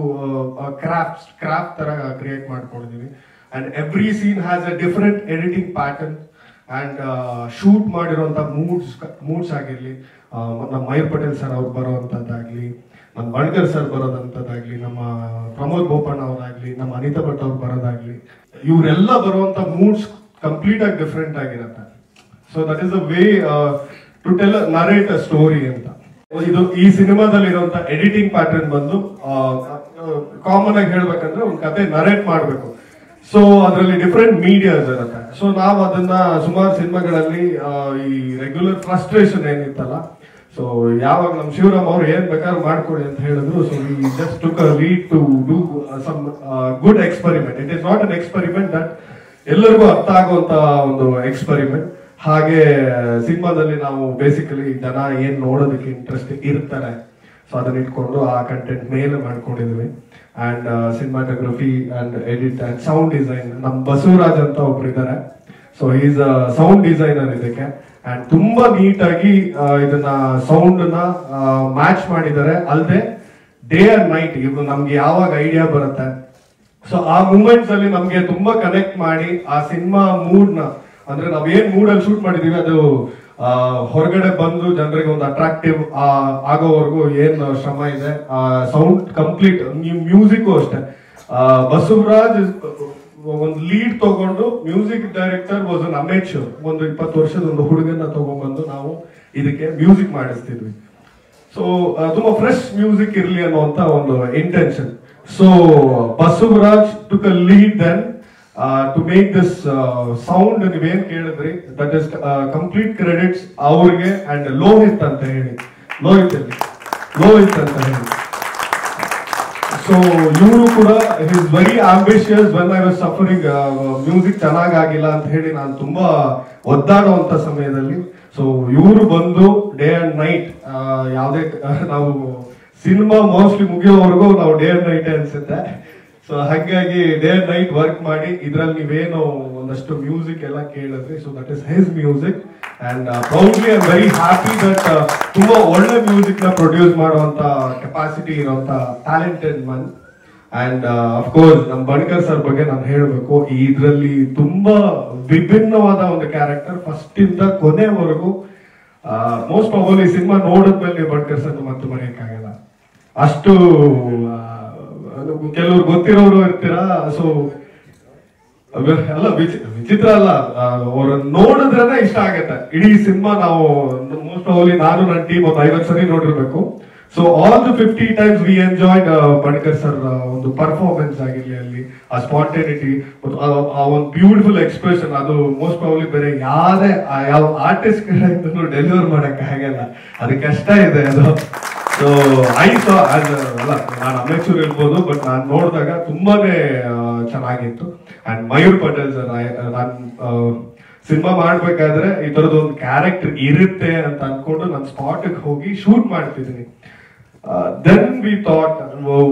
craft craft ತರ create ಮಾಡ್ಕೊಂಡಿದೀವಿ. And every scene has a different editing pattern and shoot ಮಾಡಿರೋಂಥ ಮೂಡ್ಸ್ ಮೂಡ್ಸ್ ಆಗಿರಲಿ ನಮ್ಮ ಮಯೂರ್ ಪಟೇಲ್ ಸರ್ ಅವ್ರು ಬರೋವಂಥದ್ದಾಗಲಿ ನಮ್ಮ ಬಣ್ಕರ್ ಸರ್ ಬರೋದಂಥದ್ದಾಗಲಿ ನಮ್ಮ ಪ್ರಮೋದ್ ಬೋಪಣ್ಣ ಅವರಾಗಲಿ, ನಮ್ಮ ಅನಿತಾ ಭಟ್ ಅವ್ರು ಬರೋದಾಗಲಿ, ಇವರೆಲ್ಲ ಬರುವಂಥ ಮೂಡ್ಸ್ ಕಂಪ್ಲೀಟಾಗಿ ಡಿಫ್ರೆಂಟ್ ಆಗಿರುತ್ತೆ. So that is a way to tell narrate a story ಅಂತ. ಇದು ಈ ಸಿನಿಮಾದಲ್ಲಿ ಇರುವಂತ ಎಡಿಟಿಂಗ್ ಪ್ಯಾಟರ್ನ್ ಬಂದು ಕಾಮನ್ ಆಗಿ ಹೇಳ್ಬೇಕಂದ್ರೆ ಒಂದು ಕತೆ ನರೇಟ್ ಮಾಡಬೇಕು. ಸೊ ಅದರಲ್ಲಿ ಡಿಫ್ರೆಂಟ್ ಮೀಡಿಯಾಸ್ ಇರುತ್ತೆ. ಸೊ ನಾವು ಅದನ್ನ ಸುಮಾರು ಸಿನಿಮಾಗಳಲ್ಲಿ ಈ ರೆಗ್ಯುಲರ್ ಫ್ರಸ್ಟ್ರೇಷನ್ ಏನಿತ್ತಲ್ಲ ಸೊ ಯಾವಾಗ ನಮ್ಮ ಶಿವರಾಮ್ ಅವ್ರು ಏನ್ ಬೇಕಾದ್ರೂ ಮಾಡ್ಕೊಡಿ ಅಂತ ಹೇಳಿದ್ರು so we just took a lead to do some good experiment it is not an experiment that ಎಲ್ಲರಿಗೂ ಅರ್ಥ ಆಗುವಂತ ಒಂದು ಎಕ್ಸ್ಪೆರಿಮೆಂಟ್ ಹಾಗೆ, ಸಿನಿಮಾದಲ್ಲಿ ನಾವು ಬೇಸಿಕಲಿ ಜನ ಏನ್ ನೋಡೋದಕ್ಕೆ ಇಂಟ್ರೆಸ್ಟ್ ಇರ್ತಾರೆ. ಸೊ ಅದನ್ನ ಇಟ್ಕೊಂಡು ಆ ಕಂಟೆಂಟ್ ಮೇಲೆ ಮಾಡ್ಕೊಂಡಿದ್ವಿ. And cinematography and edit and sound design ನಮ್ ಬಸವರಾಜ್ ಅಂತ ಒಬ್ರು ಇದ್ದಾರೆ ಸೊ ಈಸ್ ಸೌಂಡ್ ಡಿಸೈನರ್ ಇದಕ್ಕೆ. ಅಂಡ್ ತುಂಬಾ ನೀಟಾಗಿ ಇದನ್ನ ಸೌಂಡ್ನ ಮ್ಯಾಚ್ ಮಾಡಿದ್ದಾರೆ. ಅಲ್ಲದೆ ಡೇ ಅಂಡ್ ನೈಟ್ ಇವ್ರು ನಮ್ಗೆ ಯಾವಾಗ ಐಡಿಯಾ ಬರುತ್ತೆ. ಸೊ ಆ ಮೂಮೆಂಟ್ಸ್ ಅಲ್ಲಿ ನಮ್ಗೆ ತುಂಬಾ ಕನೆಕ್ಟ್ ಮಾಡಿ, ಆ ಸಿನಿಮಾ ಮೂಡ್ನ, ಅಂದ್ರೆ ನಾವ್ ಏನ್ ಮೂಡ್ ಅಲ್ಲಿ ಶೂಟ್ ಮಾಡಿದೀವಿ, ಅದು ಹೊರಗಡೆ ಬಂದು ಜನರಿಗೆ ಒಂದು ಅಟ್ರಾಕ್ಟಿವ್ ಆಗೋವರೆಗೂ ಏನ್ ಶ್ರಮ ಇದೆ ಸೌಂಡ್ ಕಂಪ್ಲೀಟ್ ಮ್ಯೂಸಿಕ್ ಅಷ್ಟೇ. ಬಸವರಾಜ್, ಒಂದು ಲೀಡ್ ತಗೊಂಡು music director was an amateur ಒಂದು ಇಪ್ಪತ್ತು ವರ್ಷದ ಒಂದು ಹುಡುಗನ ತಗೊಂಡ್ಬಂದು ನಾವು ಇದಕ್ಕೆ ಮ್ಯೂಸಿಕ್ ಮಾಡಿಸ್ತಿದ್ವಿ. ಸೊ ತುಂಬಾ ಫ್ರೆಶ್ ಮ್ಯೂಸಿಕ್ ಇರಲಿ ಅನ್ನುವಂತ ಒಂದು intention so Basavaraj took a lead then to make this sound ನೀವೇನ್ ಕೇಳಿದ್ರಿ ದಟ್ ಇಸ್ ಕಂಪ್ಲೀಟ್ ಕ್ರೆಡಿಟ್ಸ್ ಅವ್ರಿಗೆ ಅಂಡ್ ಲೋಹಿತ್ ಅಂತ ಹೇಳಿ. ಲೋಹಿತ್ ಲೋಹಿತ್ ಅಂತ ಹೇಳಿ. ಸೊ ಇವರು ಕೂಡ is very ambitious when I was suffering music ಚೆನ್ನಾಗಾಗಿಲ್ಲ ಅಂತ ಹೇಳಿ ನಾನು ತುಂಬಾ ಒದ್ದಾಡುವಂತ ಸಮಯದಲ್ಲಿ. ಸೊ ಇವರು ಬಂದು ಡೇ ಅಂಡ್ ನೈಟ್ ಯಾವುದೇ, ನಾವು, ಸಿನಿಮಾ ಮೋಸ್ಟ್ಲಿ ಮುಗಿಯೋವರೆಗೂ ನಾವು ಡೇ ಅಂಡ್ ನೈಟ್ ಅನ್ಸುತ್ತೆ. ಸೊ ಹಾಗಾಗಿ ಡೇ ನೈಟ್ ವರ್ಕ್ ಮಾಡಿ, ಇದ್ರಲ್ಲಿ ನೀವೇನು ಒಂದಷ್ಟು ಮ್ಯೂಸಿಕ್ ಎಲ್ಲ ಕೇಳಿದ್ರಿ so that is his music. And proudly I very happy that ತುಂಬಾ ಒಳ್ಳೆ ಮ್ಯೂಸಿಕ್ನ ಪ್ರೊಡ್ಯೂಸ್ ಮಾಡುವಂತ ಕೆಪಾಸಿಟಿ ಇರುವಂತ talented man and of course ನಮ್ ಬಣ್ಕರ್ ಸರ್ ಬಗ್ಗೆ ನಾನು ಹೇಳಬೇಕು ಇದರಲ್ಲಿ ತುಂಬಾ ವಿಭಿನ್ನವಾದ ಒಂದು ಕ್ಯಾರೆಕ್ಟರ್ ಫಸ್ಟ್ ಇಂದ ಕೊನೆವರೆಗೂ ಮೋಸ್ಟ್ ಆಫ್ ಆಲ್ ಈ ಸಿನಿಮಾ ನೋಡಿದ್ಮೇಲೆ ನೀವು ಬಣ್ಕರ್ ಸರ್ ಮತ್ತೆ ಮರೆಯಕ್ಕಾಗಲ್ಲ. ಅಷ್ಟು ಕೆಲವ್ರು ಗೊತ್ತಿರೋರು ಇರ್ತೀರಾ? ಸೊ ಅಲ್ಲ ವಿಚಿತ್ರ ಅಲ್ಲ. ಅವ್ರ ನೋಡಿದ್ರೇನೆ ಇಷ್ಟ ಆಗತ್ತೆ. ಇಡೀ ಸಿನಿಮಾ ನಾವು ಮೋಸ್ಟ್ ಪ್ರಾಬಲಿ ನಾನು ನನ್ನ ಟೀಮ್ ಒಂದು ಐವತ್ತು ಸರಿ ನೋಡಿರ್ಬೇಕು. So all the fifty times we enjoyed Badkar sir ಒಂದು ಪರ್ಫಾರ್ಮೆನ್ಸ್ ಆಗಿರ್ಲಿ, ಅಲ್ಲಿ, ಆ ಸ್ಪಾಂಟೇನಿಟಿ ಆ- ಒಂದು ಬ್ಯೂಟಿಫುಲ್ ಎಕ್ಸ್ಪ್ರೆಷನ್ ಅದು ಮೋಸ್ಟ್ ಪ್ರಾಬ್ಲಿ ಬೇರೆ ಯಾರೇ ಯಾವ ಆರ್ಟಿಸ್ಟ್ ಡೆಲಿವರ್ ಮಾಡಕ್ಕೆ ಆಗಲ್ಲ. ಅದು ಕಷ್ಟ ಇದೆ ಅದು. ಸೊ ಆಯ್ತು ಅಲ್ಲ, ನಾನು ಅಮೆಚೂರ್ ಇರ್ಬೋದು ಬಟ್ ನಾನು ನೋಡಿದಾಗ ತುಂಬಾನೇ ಚೆನ್ನಾಗಿತ್ತು. ಅಂಡ್ ಮಯೂರ್ ಪಟೇಲ್ ಸರ್ ನಾನು ಸಿನಿಮಾ ಮಾಡ್ಬೇಕಾದ್ರೆ ಈ ತರದ್ದು ಒಂದು ಕ್ಯಾರೆಕ್ಟರ್ ಇರುತ್ತೆ ಅಂತ ಅನ್ಕೊಂಡು ನಾನು ಸ್ಪಾಟ್ಗೆ ಹೋಗಿ ಶೂಟ್ ಮಾಡ್ತಿದ್ದೀನಿ. ದೆನ್ ವಿ ಥಾಟ್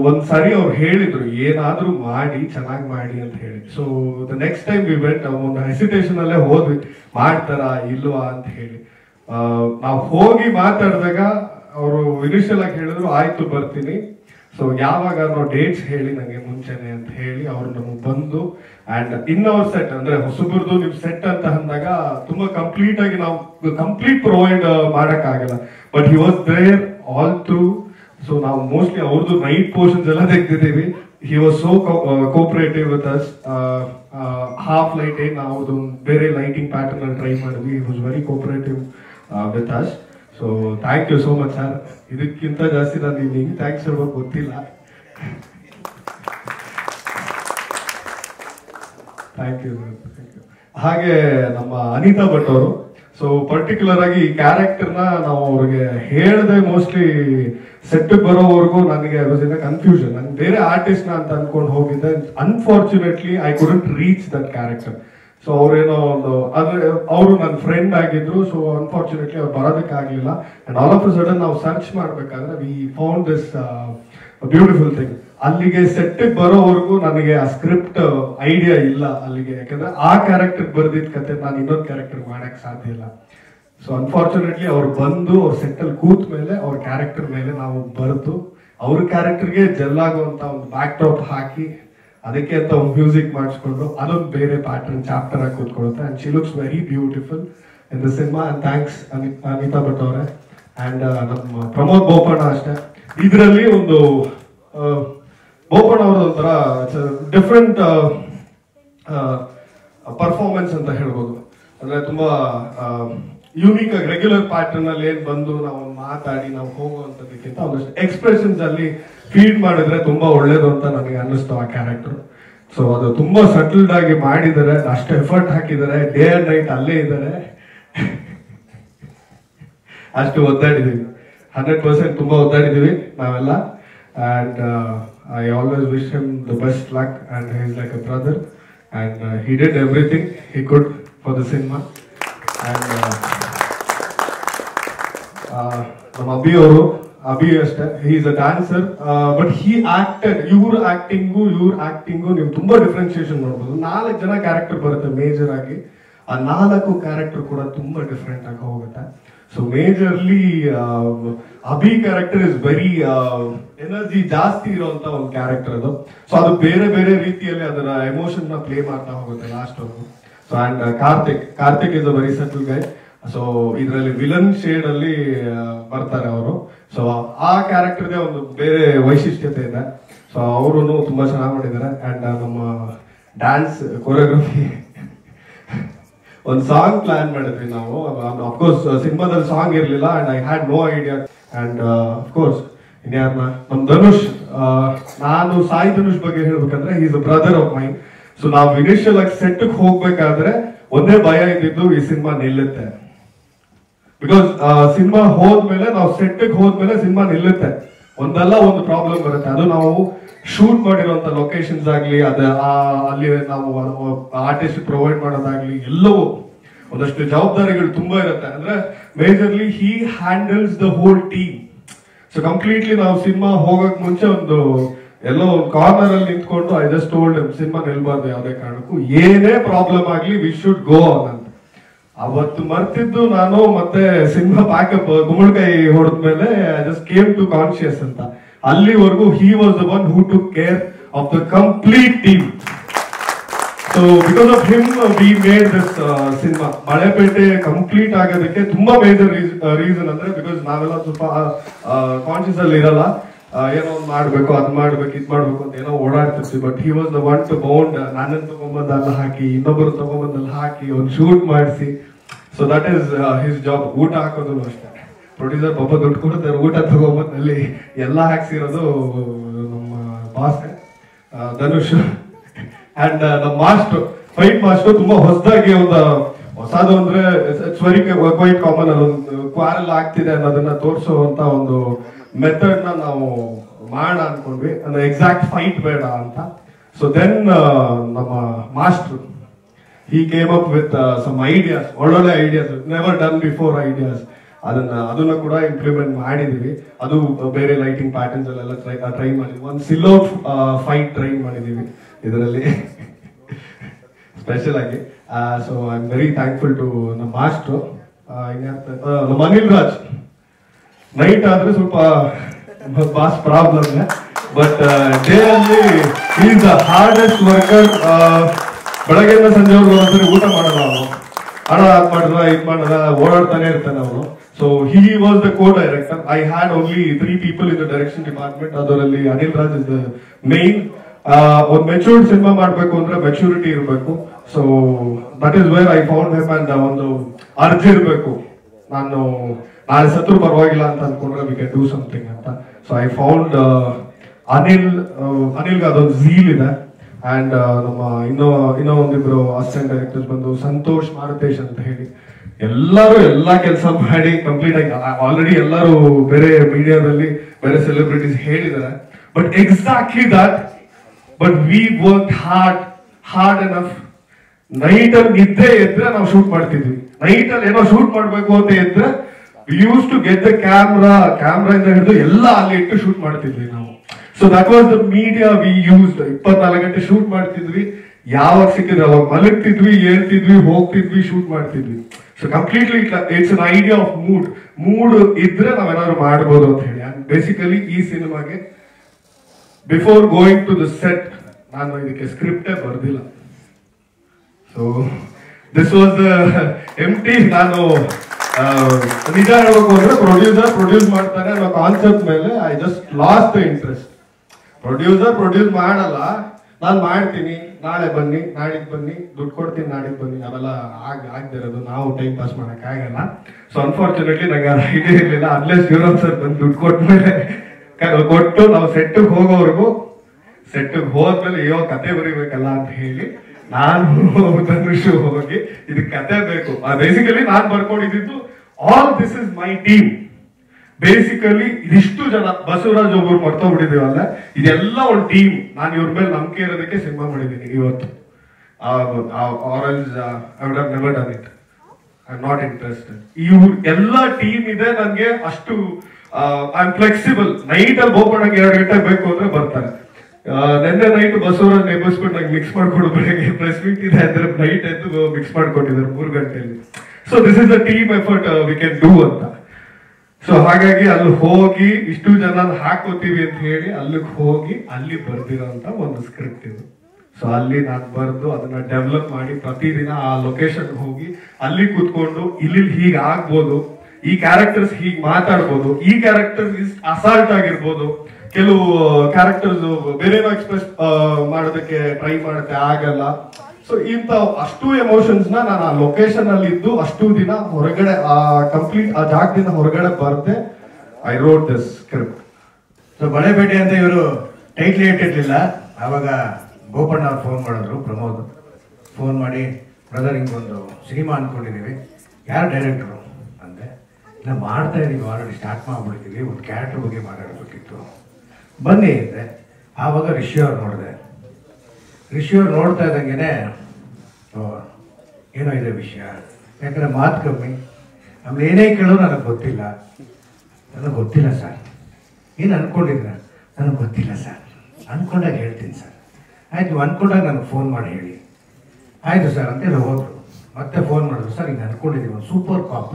ಒಂದ್ ಸರಿ ಅವ್ರು ಹೇಳಿದ್ರು, ಏನಾದ್ರೂ ಮಾಡಿ, ಚೆನ್ನಾಗಿ ಮಾಡಿ ಅಂತ ಹೇಳಿ. So the next time we went ಒಂದು ಹೆಸಿಟೇಷನ್ ಅಲ್ಲೇ ಹೋದ್ವಿ, ಮಾಡ್ತಾರಾ, ಇಲ್ವಾ ಅಂತ ಹೇಳಿ. ನಾವು ಹೋಗಿ ಮಾತಾಡಿದಾಗ ಅವರು ಇನಿಷಿಯಲ್ ಆಗಿ ಹೇಳಿದ್ರು, ಆಯ್ತು, ಬರ್ತೀನಿ. ಸೊ ಯಾವಾಗ ಅನ್ನೋ ಡೇಟ್ಸ್ ಹೇಳಿ ನನಗೆ ಮುಂಚೆನೆ ಅಂತ ಹೇಳಿ ಅವ್ರು ನಮಗೆ ಬಂದು ಅಂಡ್ ಇನ್ ಅವರ್ ಸೆಟ್ ಅಂದ್ರೆ ಹೊಸಬರ್ದು ನಿಮ್ ಸೆಟ್ ಅಂತ ಅಂದಾಗ ತುಂಬಾ ಕಂಪ್ಲೀಟ್ ಆಗಿ ನಾವು ಕಂಪ್ಲೀಟ್ ಪ್ರೊವೈಡ್ ಮಾಡಕ್ ಆಗಲ್ಲ but he was there all through so ನಾವು ಮೋಸ್ಟ್ಲಿ ಅವ್ರದ್ದು ನೈಟ್ ಪೋರ್ಷನ್ಸ್ ಎಲ್ಲ ತೆಗ್ದಿದ್ದೀವಿ. He was so cooperative with us half light ಏನ್ ನಾವು ಬೇರೆ ಲೈಟಿಂಗ್ ಪ್ಯಾಟರ್ನ್ ಟ್ರೈ ಮಾಡಿದ್ವಿ. He was very cooperative with us so thank you so much sir ಇದಕ್ಕಿಂತ ಜಾಸ್ತಿ ನಾನು ನಿಮ್ಗೆ ಹಿಂಗೆ ಥ್ಯಾಂಕ್ಸ್ ಹೇಳ್ಬೇಕು ಗೊತ್ತಿಲ್ಲ. ಥ್ಯಾಂಕ್ ಯು ಹಾಗೆ ನಮ್ಮ ಅನಿತಾ ಭಟ್ ಅವರು. ಸೊ ಪರ್ಟಿಕ್ಯುಲರ್ ಆಗಿ ಈ ಕ್ಯಾರೆಕ್ಟರ್ನ ನಾವು ಅವ್ರಿಗೆ ಹೇಳದೆ ಮೋಸ್ಟ್ಲಿ ಸೆಟ್ ಬರೋವರೆಗೂ ನನಗೆ ಕನ್ಫ್ಯೂಷನ್ ನಾನು ಬೇರೆ ಆರ್ಟಿಸ್ಟ್ ಅಂತ ಅನ್ಕೊಂಡು ಹೋಗಿದ್ದೆ. Unfortunately I couldn't reach that character so ಅವ್ರೇನೋ ಒಂದು ಅಂದ್ರೆ ಅವರು ನನ್ನ ಫ್ರೆಂಡ್ ಆಗಿದ್ರು ಸೊ ಅನ್ಫಾರ್ಚುನೇಟ್ಲಿ ಅವ್ರು ಬರೋದಕ್ಕಾಗಲಿಲ್ಲ. And all of a sudden ನಾವು ಸರ್ಚ್ ಮಾಡ್ಬೇಕಾದ್ರೆ we found this beautiful thing ಅಲ್ಲಿಗೆ ಸೆಟ್ ಬರೋವರೆಗೂ ನನಗೆ ಆ ಸ್ಕ್ರಿಪ್ಟ್ ಐಡಿಯಾ ಇಲ್ಲ ಅಲ್ಲಿಗೆ. ಯಾಕಂದ್ರೆ ಆ ಕ್ಯಾರೆಕ್ಟರ್ ಬರ್ದಿದ್ ಕತೆ ನಾನು ಇನ್ನೊಂದು ಕ್ಯಾರೆಕ್ಟರ್ ಮಾಡಕ್ ಸಾಧ್ಯ ಇಲ್ಲ. ಸೊ ಅನ್ಫಾರ್ಚುನೇಟ್ಲಿ ಅವ್ರು ಬಂದು, ಅವ್ರ ಸೆಟ್ ಅಲ್ಲಿ ಕೂತ್ ಮೇಲೆ ಅವ್ರ ಕ್ಯಾರೆಕ್ಟರ್ ಮೇಲೆ ನಾವು ಬರೆದು, ಅವ್ರ ಕ್ಯಾರೆಕ್ಟರ್ಗೆ ಜಲ್ಲಾಗುವಂತ ಒಂದು ಬ್ಯಾಕ್ ಡ್ರಾಪ್ ಹಾಕಿ ಅದಕ್ಕೆ ಅಂತ ಮ್ಯೂಸಿಕ್ ಮಾಡಿಸ್ಕೊಂಡು, ಅದೊಂದು ಬೇರೆ ಪ್ಯಾಟರ್ನ್ ಚಾಪ್ಟರ್ ಆಗಿ ಕೂತ್ಕೊಳ್ಳುತ್ತೆ. And she looks very beautiful in the cinema and thanks Anitha Bhat ಅವರೆ. ಅಂಡ್ ನಮ್ಮ ಪ್ರಮೋದ್ ಬೋಪಣ್ಣ ಅಷ್ಟೇ. ಇದರಲ್ಲಿ ಒಂದು ಬೋಪಣ್ಣ ಅವ್ರದ್ದು ಒಂಥರ ಡಿಫ್ರೆಂಟ್ ಪರ್ಫಾರ್ಮೆನ್ಸ್ ಅಂತ ಹೇಳ್ಬೋದು. ಅಂದ್ರೆ ತುಂಬಾ ಯೂನಿಕ್ ಆಗಿ ರೆಗ್ಯುಲರ್ ಪ್ಯಾಟರ್ನ್ ಅಲ್ಲಿ ಏನ್ ಬಂದು ನಾವು ಮಾತಾಡಿ ನಾವು ಹೋಗುವಂತದಕ್ಕಿಂತ ಒಂದಷ್ಟು ಎಕ್ಸ್ಪ್ರೆಷನ್ಸ್ ಅಲ್ಲಿ ಫೀಡ್ ಮಾಡಿದ್ರೆ ತುಂಬಾ ಒಳ್ಳೇದು ಅಂತ ನನಗೆ ಅನ್ನಿಸ್ತು ಆ ಕ್ಯಾರೆಕ್ಟರ್ ಸೊ ಅದು ತುಂಬಾ ಸೆಟಲ್ಡ್ ಆಗಿ ಮಾಡಿದ್ದಾರೆ, ಅಷ್ಟು ಎಫರ್ಟ್ ಹಾಕಿದ್ದಾರೆ ಡೇ ಅಂಡ್ ನೈಟ್ ಅಲ್ಲೇ ಇದ್ದಾರೆ. ಅಷ್ಟು ಒದ್ದಾಡಿದೀವಿ. ಹಂಡ್ರೆಡ್ ಪರ್ಸೆಂಟ್ ತುಂಬಾ ಒದ್ದಾಡಿದೀವಿ ನಾವೆಲ್ಲ. And I always wish him the best luck and he's like a brother and he did everything he could for the cinema and ನಮ್ಮ ಅಭಿ ಅವರು ಅಭಿ ಅಷ್ಟೇ. Is a dancer but he acted ಇವ್ರ acting ಇವ್ರ acting ನೀವು ತುಂಬಾ differentiation ನೋಡ್ಬೋದು. ನಾಲ್ಕು ಜನ ಕ್ಯಾರೆಕ್ಟರ್ ಬರುತ್ತೆ ಮೇಜರ್ ಆಗಿ. ಆ ನಾಲ್ಕು ಕ್ಯಾರೆಕ್ಟರ್ ಕೂಡ ತುಂಬಾ ಡಿಫ್ರೆಂಟ್ ಆಗಿ ಹೋಗುತ್ತೆ. So majorly Abhi character is very energy ಜಾಸ್ತಿ ಇರುವಂತ ಒಂದು ಕ್ಯಾರೆಕ್ಟರ್ ಅದು. ಸೊ ಅದು ಬೇರೆ ಬೇರೆ ರೀತಿಯಲ್ಲಿ ಅದರ ಎಮೋಷನ್ನ ಪ್ಲೇ ಮಾಡ್ತಾ ಹೋಗುತ್ತೆ ಲಾಸ್ಟ್ ಅವರು so and Karthik Karthik is a very settle guy so ಇದರಲ್ಲಿ ವಿಲನ್ ಶೇಡ್ ಅಲ್ಲಿ ಬರ್ತಾರೆ ಅವರು. ಸೊ ಆ ಕ್ಯಾರೆಕ್ಟರ್ಗೆ ಒಂದು ಬೇರೆ ವೈಶಿಷ್ಟ್ಯತೆ ಇದೆ ಸೊ ಅವರು ತುಂಬಾ ಚೆನ್ನಾಗಿ ಮಾಡಿದ್ದಾರೆ. ಅಂಡ್ ನಮ್ಮ ಡ್ಯಾನ್ಸ್ ಕೊರಿಯೋಗ್ರಫಿ ಒಂದು ಸಾಂಗ್ ಪ್ಲಾನ್ ಮಾಡಿದ್ವಿ ನಾವು. ಅಫ್ಕೋರ್ಸ್ ಸಿನಿಮಾದಲ್ಲಿ ಸಾಂಗ್ ಇರಲಿಲ್ಲ. And I had no idea and of course ಇನ್ಯಾರನ್ನ ನಮ್ ಧನುಷ್ ನಾನು ಸಾಯಿ ಧನುಷ್ ಬಗ್ಗೆ ಹೇಳ್ಬೇಕಂದ್ರೆ is a brother of mine so ನಾವು ಇನಿಷಿಯಲ್ ಆಗಿ ಸೆಟ್ ಹೋಗ್ಬೇಕಾದ್ರೆ, ಒಂದೇ ಭಯ ಇದ್ದಿದ್ದು ಈ ಸಿನಿಮಾ ನಿಲ್ಲುತ್ತೆ. ಬಿಕಾಸ್ ಸಿನಿಮಾ ಹೋದ್ಮೇಲೆ ನಾವು ಸೆಟ್ ಹೋದ್ಮೇಲೆ ಸಿನಿಮಾ ನಿಲ್ಲುತ್ತೆ. ಒಂದಲ್ಲ ಒಂದು ಪ್ರಾಬ್ಲಮ್ ಬರುತ್ತೆ. ಅದು ನಾವು ಶೂಟ್ ಮಾಡಿರುವಂತ ಲೊಕೇಶನ್ಸ್ ಆಗ್ಲಿ, ಅದ ಅಲ್ಲಿ ನಾವು ಆರ್ಟಿಸ್ಟ್ ಪ್ರೊವೈಡ್ ಮಾಡೋದಾಗ್ಲಿ, ಎಲ್ಲವೂ ಒಂದಷ್ಟು ಜವಾಬ್ದಾರಿಗಳು ತುಂಬಾ ಇರುತ್ತೆ. ಅಂದ್ರೆ majorly he handles the whole team so completely ನಾವು ಸಿನಿಮಾ ಹೋಗಕ್ ಮುಂಚೆ ಒಂದು ಎಲ್ಲೋ ಒಂದು ಕಾರ್ನರ್ ಅಲ್ಲಿ ನಿಂತ್ಕೊಂಡು ಐ ಜಸ್ಟ್ ಟೋಲ್ಡ್ ಸಿನಿಮಾ ನಿಲ್ಬಾರ್ದು ಯಾವುದೇ ಕಾರಣಕ್ಕೂ. ಏನೇ ಪ್ರಾಬ್ಲಮ್ ಆಗ್ಲಿ ವಿ ಶುಡ್ ಗೋ ಆನ್ ಅವತ್ತು ಮರ್ತಿದ್ದು ನಾನು ಮತ್ತೆ ಸಿನಿಮಾ ಪ್ಯಾಕಪ್ ಹೊಡೆದ ಹೊಡೆದ್ಮೇಲೆ ಜಸ್ಟ್ ಕೇಮ್ ಟು ಕಾನ್ಶಿಯಸ್ ಅಂತ. ಅಲ್ಲಿವರೆಗೂ he was the one who to care of the complete team so because of him we made this cinema Malepete complete ಆಗೋದಕ್ಕೆ ತುಂಬಾ major reason ಅಂದ್ರೆ ಬಿಕಾಸ್ ನಾವೆಲ್ಲ ಸ್ವಲ್ಪ ಕಾನ್ಶಿಯಸ್ ಅಲ್ಲಿ ಇರಲ್ಲ. ಏನೋ ಒಂದು ಮಾಡ್ಬೇಕು, ಅದ್ ಮಾಡ್ಬೇಕು, ಇದ್ ಮಾಡ್ಬೇಕು ಅಂತ ಏನೋ ಓಡಾಡ್ತಿರ್ತೀವಿ. But he was the one to bound ನಾನೇನ್ ತಗೊಂಬಂದು ಅಲ್ಲಿ ಹಾಕಿ ಇನ್ನೊಬ್ಬರು ತಗೊಂಬಂದ್ ಅಲ್ಲಿ ಹಾಕಿ ಒಂದು ಶೂಟ್ ಮಾಡಿಸಿ. So that is his job ಊಟ ಹಾಕೋದು ಅಷ್ಟೇ. ಪ್ರೊಡ್ಯೂಸರ್ ಪಾಪ ದುಡ್ಡು ಕೊಡ್ತಾರೆ ಊಟ ತಗೊಂಬಂದ್ ಅಲ್ಲಿ ಎಲ್ಲ ಹಾಕ್ಸಿರೋದು, ನಮ್ಮ ಬಾಸ್ ಧನುಷ್. ಅಂಡ್ ನಮ್ಮ ಮಾಸ್ಟರ್ ಫೈಟ್ ಮಾಸ್ಟರ್ ತುಂಬಾ ಹೊಸದಾಗಿ ಒಂದು, ಹೊಸದು ಅಂದ್ರೆ ಕ್ವೈಟ್ ಕಾಮನ್ ಅದೊಂದು ಕ್ವಾರಲ್ ಆಗ್ತಿದೆ ಅನ್ನೋದನ್ನ ತೋರಿಸುವಂತ ಒಂದು ಮೆಥಡ್ನ ನಾವು ಮಾಡ ಅನ್ಕೊಂಡ್ವಿ. ಅಂದ್ರೆ ಎಕ್ಸಾಕ್ಟ್ ಫೈಟ್ ಬೇಡ ಅಂತ. ಸೊ ದೆನ್ ನಮ್ಮ master he came up with some ideas ಒಳ್ಳೊಳ್ಳೆ ideas never done before ideas ಅದನ್ನ ಅದನ್ನ ಕೂಡ ಇಂಪ್ಲಿಮೆಂಟ್ ಮಾಡಿದೀವಿ. ಅದು ಬೇರೆ ಲೈಟಿಂಗ್ ಪ್ಯಾಟರ್ನ್ಸ್ ಅಲ್ಲೆಲ್ಲ ಟ್ರೈ ಟ್ರೈ ಮಾಡಿದ್ವಿ. ಒಂದು ಸಿಲೋ ಫೈಟ್ ಟ್ರೈ ಮಾಡಿದೀವಿ. ಇದರಲ್ಲಿ ಸ್ಪೆಷಲ್ ಆಗಿ. So I am very thankful to ನಮ್ಮ ಮಾಸ್ಟ್ರು ನಮ್ಮ ಅನಿಲ್ ರಾಜ್. ನೈಟ್ ಆದ್ರೆ ಸ್ವಲ್ಪ ಬಾಸ್ ಪ್ರಾಬ್ಲಮ್ ಬಟ್ ಡೇ ಅಲ್ಲಿ ಈಸ್ ದ ಹಾರ್ಡೆಸ್ಟ್ ವರ್ಕರ್ ಬೆಳಗ್ಗೆಯಿಂದ ಸಂಜೆವರೆಗೂ ಒಂದ್ಸರಿ ಊಟ ಮಾಡಲ್ಲ ಅವನು. ಹಣ ಅದ್ ಮಾಡಿದ್ರ ಇದ್ ಮಾಡಿದ್ರ ಓಡಾಡ್ತಾನೆ ಇರ್ತಾನೆ ಅವನು. So he was the co director I had only three people in the direction department ಅದರಲ್ಲಿ Anil Raj is the main ಒಂದ್ ಮೆಚೂರ್ಡ್ ಸಿನಿಮಾ ಮಾಡ್ಬೇಕು ಅಂದ್ರೆ ಮೆಚೂರಿಟಿ ಇರಬೇಕು. So that is where I found him and ಒಂದು ಅರ್ಜಿ ಇರಬೇಕು. ನಾನು ನಾಳೆ ಸತ್ರು ಪರವಾಗಿಲ್ಲ ಅಂತ ಅನ್ಕೊಂಡ್ರೆ ವಿ ಕ್ಯಾನ್ ಡೂ ಸಮಥಿಂಗ್ ಅಂತ. ಸೊ ಐ ಫೌಂಡ್ ಅನಿಲ್ ಅನಿಲ್ಗೆ ಅದೊಂದು ಝೀಲ್ ಇದೆ. ಅಂಡ್ ನಮ್ಮ ಇನ್ನೂ ಇನ್ನೂ ಒಂದಿಬ್ರು ಅಸಿಸ್ಟೆಂಟ್ ಡೈರೆಕ್ಟರ್ ಬಂದು ಸಂತೋಷ್ ಮಾರುತೇಶ್ ಅಂತ ಹೇಳಿ. ಎಲ್ಲರೂ ಎಲ್ಲ ಕೆಲಸ ಮಾಡಿ ಕಂಪ್ಲೀಟ್ ಆಗಿ ಆಲ್ರೆಡಿ ಎಲ್ಲರೂ ಬೇರೆ ಮೀಡಿಯಾದಲ್ಲಿ ಬೇರೆ ಸೆಲೆಬ್ರಿಟೀಸ್ ಹೇಳಿದ್ದಾರೆ. But exactly that but we work hard hard enough night ಅಲ್ಲಿ ನಿದ್ದೆ ಎದ್ರೆ ನಾವು ಶೂಟ್ ಮಾಡ್ತಿದ್ವಿ. ನೈಟ್ ಏನೋ ಶೂಟ್ ಮಾಡ್ಬೇಕು ಅಂತ ಇದ್ರೆ use to get the camera camera ಇಂದ ಹಿಡಿದು ಎಲ್ಲ ಅಲ್ಲಿ ಇಟ್ಟು ಶೂಟ್ ಮಾಡ್ತಿದ್ವಿ ನಾವು. So that was the media we use ಇಪ್ಪತ್ನಾಲ್ಕು ಗಂಟೆ ಶೂಟ್ ಮಾಡ್ತಿದ್ವಿ. ಯಾವಾಗ ಸಿಕ್ಕಿದ್ರೆ, ಅವಾಗ ಮಲಗ್ತಿದ್ವಿ ಹೇಳ್ತಿದ್ವಿ ಹೋಗ್ತಿದ್ವಿ, ಶೂಟ್ ಮಾಡ್ತಿದ್ವಿ. So completely it's an idea of mood mood ಇದ್ರೆ ನಾವೇನಾದ್ರು ಮಾಡ್ಬೋದು ಅಂತ ಹೇಳಿ. ಬೇಸಿಕಲಿ ಈ ಸಿನಿಮಾಗೆ before going to the set ನಾನು ಇದಕ್ಕೆ ಸ್ಕ್ರಿಪ್ಟೇ ಬರ್ದಿಲ್ಲ. So this was empty ನಾನು ನಿಜ ಹೇಳಬೇಕು ಅಂದ್ರೆ ಪ್ರೊಡ್ಯೂಸರ್ ಪ್ರೊಡ್ಯೂಸ್ ಮಾಡ್ತಾರೆ ಅನ್ನೋ ಕಾನ್ಸೆಪ್ಟ್ ಮೇಲೆ I just lost the interest producer produce ಮಾಡಲ್ಲ. ನಾನು ಮಾಡ್ತೀನಿ. ನಾಳೆ ಬನ್ನಿ ನಾಡಿದ್ ಬನ್ನಿ, ದುಡ್ಡು ಕೊಡ್ತೀನಿ ನಾಡಿದ್ ಬನ್ನಿ, ಅವೆಲ್ಲ ಆಗ ಆಗ್ದಿರೋದು ನಾವು ಟೈಮ್ ಪಾಸ್ ಮಾಡಕ್ ಆಗಲ್ಲ. ಸೊ ಅನ್ಫಾರ್ಚುನೇಟ್ಲಿ ನಂಗೆ ಅದು ಐಡಿಯಾ ಇರಲಿಲ್ಲ. ಅಲ್ಲೇ ಶಿವರಾಮ್ ಸರ್ ಬಂದು ದುಡ್ಡು ಕೊಟ್ಮೇಲೆ ಕೊಟ್ಟು ನಾವು ಸೆಟ್ಟಿಗೆ ಹೋಗೋವರೆಗೂ ಸೆಟ್ಟಿಗೆ ಹೋದ್ಮೇಲೆ ಅಯ್ಯೋ, ಕತೆ ಬರೀಬೇಕಲ್ಲ ಅಂತ ಹೇಳಿ ನಾನು ಧನುಷ್ ಹೋಗಿ, ಇದು ಕತೆ ಬೇಕು. ಬೇಸಿಕಲಿ ನಾನು ಬರ್ಕೊಂಡಿದ್ದು all this is my team basically ಇದಿಷ್ಟು ಜನ, ಬಸವರಾಜ್ ಒಬ್ಬರು ಮರ್ತೋಗ್ಬಿಟ್ಟಿದೀವಲ್ಲ ಇದೆಲ್ಲ ಒಂದು ಟೀಮ್ ನಾನು ಇವ್ರ ಮೇಲೆ ನಂಬಿಕೆ ಇರೋದಕ್ಕೆ ಸಿನಿಮಾ ಮಾಡಿದ್ದೀನಿ ಇವತ್ತು. Never done it I not interested ಇವ್ರ ಎಲ್ಲ ಟೀಮ್ ಇದೆ ನನಗೆ ಅಷ್ಟು ಐ ಆಮ್ ಫ್ಲೆಕ್ಸಿಬಲ್ ನೈಟ್ ಅಲ್ಲಿ ಹೋಗ್ಬೋಣ ಎರಡು ಗಂಟೆ ಬೇಕು ಅಂದ್ರೆ ಬರ್ತಾರೆ. ನೆನ್ನೆ ನೈಟ್ ಬಸವರ ನೆಬಸ್ಬಿಟ್ಟು ನಂಗೆ ಮಿಕ್ಸ್ ಮಾಡ್ಕೊಡು ಬೆಳಗ್ಗೆ ಪ್ರೆಸ್ ಮೀಟ್ ಇದೆ ಅಂದ್ರೆ ನೈಟ್ ಎದ್ದು ಮಿಕ್ಸ್ ಮಾಡ್ಕೊಟ್ಟಿದ್ದಾರೆ ಮೂರು ಗಂಟೆಯಲ್ಲಿ. So this is a team effort we can do ಅಂತ. ಸೊ ಹಾಗಾಗಿ ಅಲ್ಲಿ ಹೋಗಿ ಇಷ್ಟು ಜನ ಹಾಕೋತೀವಿ ಅಂತ ಹೇಳಿ ಅಲ್ಲಿಗೆ ಹೋಗಿ ಅಲ್ಲಿ ಬರ್ದಿರೋಂತ ಒಂದು ಸ್ಕ್ರಿಪ್ಟ್ ಇದು. ಸೊ ಅಲ್ಲಿ ನಾನು ಬರೆದು ಅದನ್ನ ಡೆವಲಪ್ ಮಾಡಿ ಪ್ರತಿದಿನ ಆ ಲೊಕೇಶನ್ ಹೋಗಿ ಅಲ್ಲಿ ಕೂತ್ಕೊಂಡು ಇಲ್ಲಿ ಹೀಗೆ ಆಗ್ಬೋದು, ಈ ಕ್ಯಾರೆಕ್ಟರ್ಸ್ ಹೀಗೆ ಮಾತಾಡ್ಬೋದು, ಈ ಕ್ಯಾರೆಕ್ಟರ್ ಇಸ್ ಅಸಾಲ್ಟ್ ಆಗಿರ್ಬೋದು ಕೆಲವು ಕ್ಯಾರೆಕ್ಟರ್ಸ್ ಬೇರೆನೋ ಎಕ್ಸ್ಪ್ರೆಸ್ ಮಾಡೋದಕ್ಕೆ ಟ್ರೈ ಮಾಡುತ್ತೆ, ಆಗಲ್ಲ. ಸೊ ಇಂತ ಅಷ್ಟು ಎಮೋಷನ್ಸ್ನ ನಾನು ಆ ಲೊಕೇಶನ್ ಅಲ್ಲಿ ಇದ್ದು ಅಷ್ಟು ದಿನ ಹೊರಗಡೆ, ಆ ಕಂಪ್ಲೀಟ್ ಆ ಜಾಗದಿಂದ ಹೊರಗಡೆ ಬರ್ತೆ I wrote this script so Balepete ಅಂತ ಇವರು ಟೈಟ್ಲ್ ಇಟ್ಟಿರ್ಲಿಲ್ಲ ಆವಾಗ ಗೋಪಣ್ಣ ಅವ್ರು ಫೋನ್ ಮಾಡಿದ್ರು, ಪ್ರಮೋದ್. ಫೋನ್ ಮಾಡಿ ಬ್ರದರ್ ಒಂದು ಸಿನಿಮಾ ಅನ್ಕೊಂಡಿದೀವಿ. ಯಾರು ಡೈರೆಕ್ಟ್ರು ಅಂದೆ. ಇಲ್ಲ, ಮಾಡ್ತಾ ಇದೀವಿ ಆಲ್ರೆಡಿ ಸ್ಟಾರ್ಟ್ ಮಾಡ್ಬಿಡ್ತೀವಿ ಒಂದು ಕ್ಯಾರೆಕ್ಟರ್ ಬಗ್ಗೆ ಮಾತಾಡಬೇಕಿತ್ತು. ಬನ್ನಿ ಅಂದೆ ಆವಾಗ ರಿಷಿಯವ್ರು ನೋಡಿದೆ. ರಿಷಿಯವ್ರು ನೋಡ್ತಾ ಇದ್ದಂಗೆ ಓ, ಏನೋ ಇದೆ ವಿಷಯ. ಯಾಕಂದರೆ ಮಾತು ಕಮ್ಮಿ. ಆಮೇಲೆ ಏನೇ ಕೇಳೋ ನನಗೆ ಗೊತ್ತಿಲ್ಲ. ನನಗೆ ಗೊತ್ತಿಲ್ಲ ಸರ್. ಏನು ಅನ್ಕೊಂಡಿದ್ರ? ನನಗೆ ಗೊತ್ತಿಲ್ಲ ಸರ್. ಅಂದ್ಕೊಂಡಾಗ ಹೇಳ್ತೀನಿ ಸರ್. ಆಯಿತು ಅಂದ್ಕೊಂಡಾಗ ನನಗೆ ಫೋನ್ ಮಾಡಿ ಹೇಳಿ. ಆಯಿತು ಸರ್ ಅಂತೇಳಿ ಹೋದರು. ಮತ್ತೆ ಫೋನ್ ಮಾಡಿದ್ರು. ಸರ್ ಹಿಂಗೆ ಅಂದ್ಕೊಂಡಿದ್ದೀವಿ super cop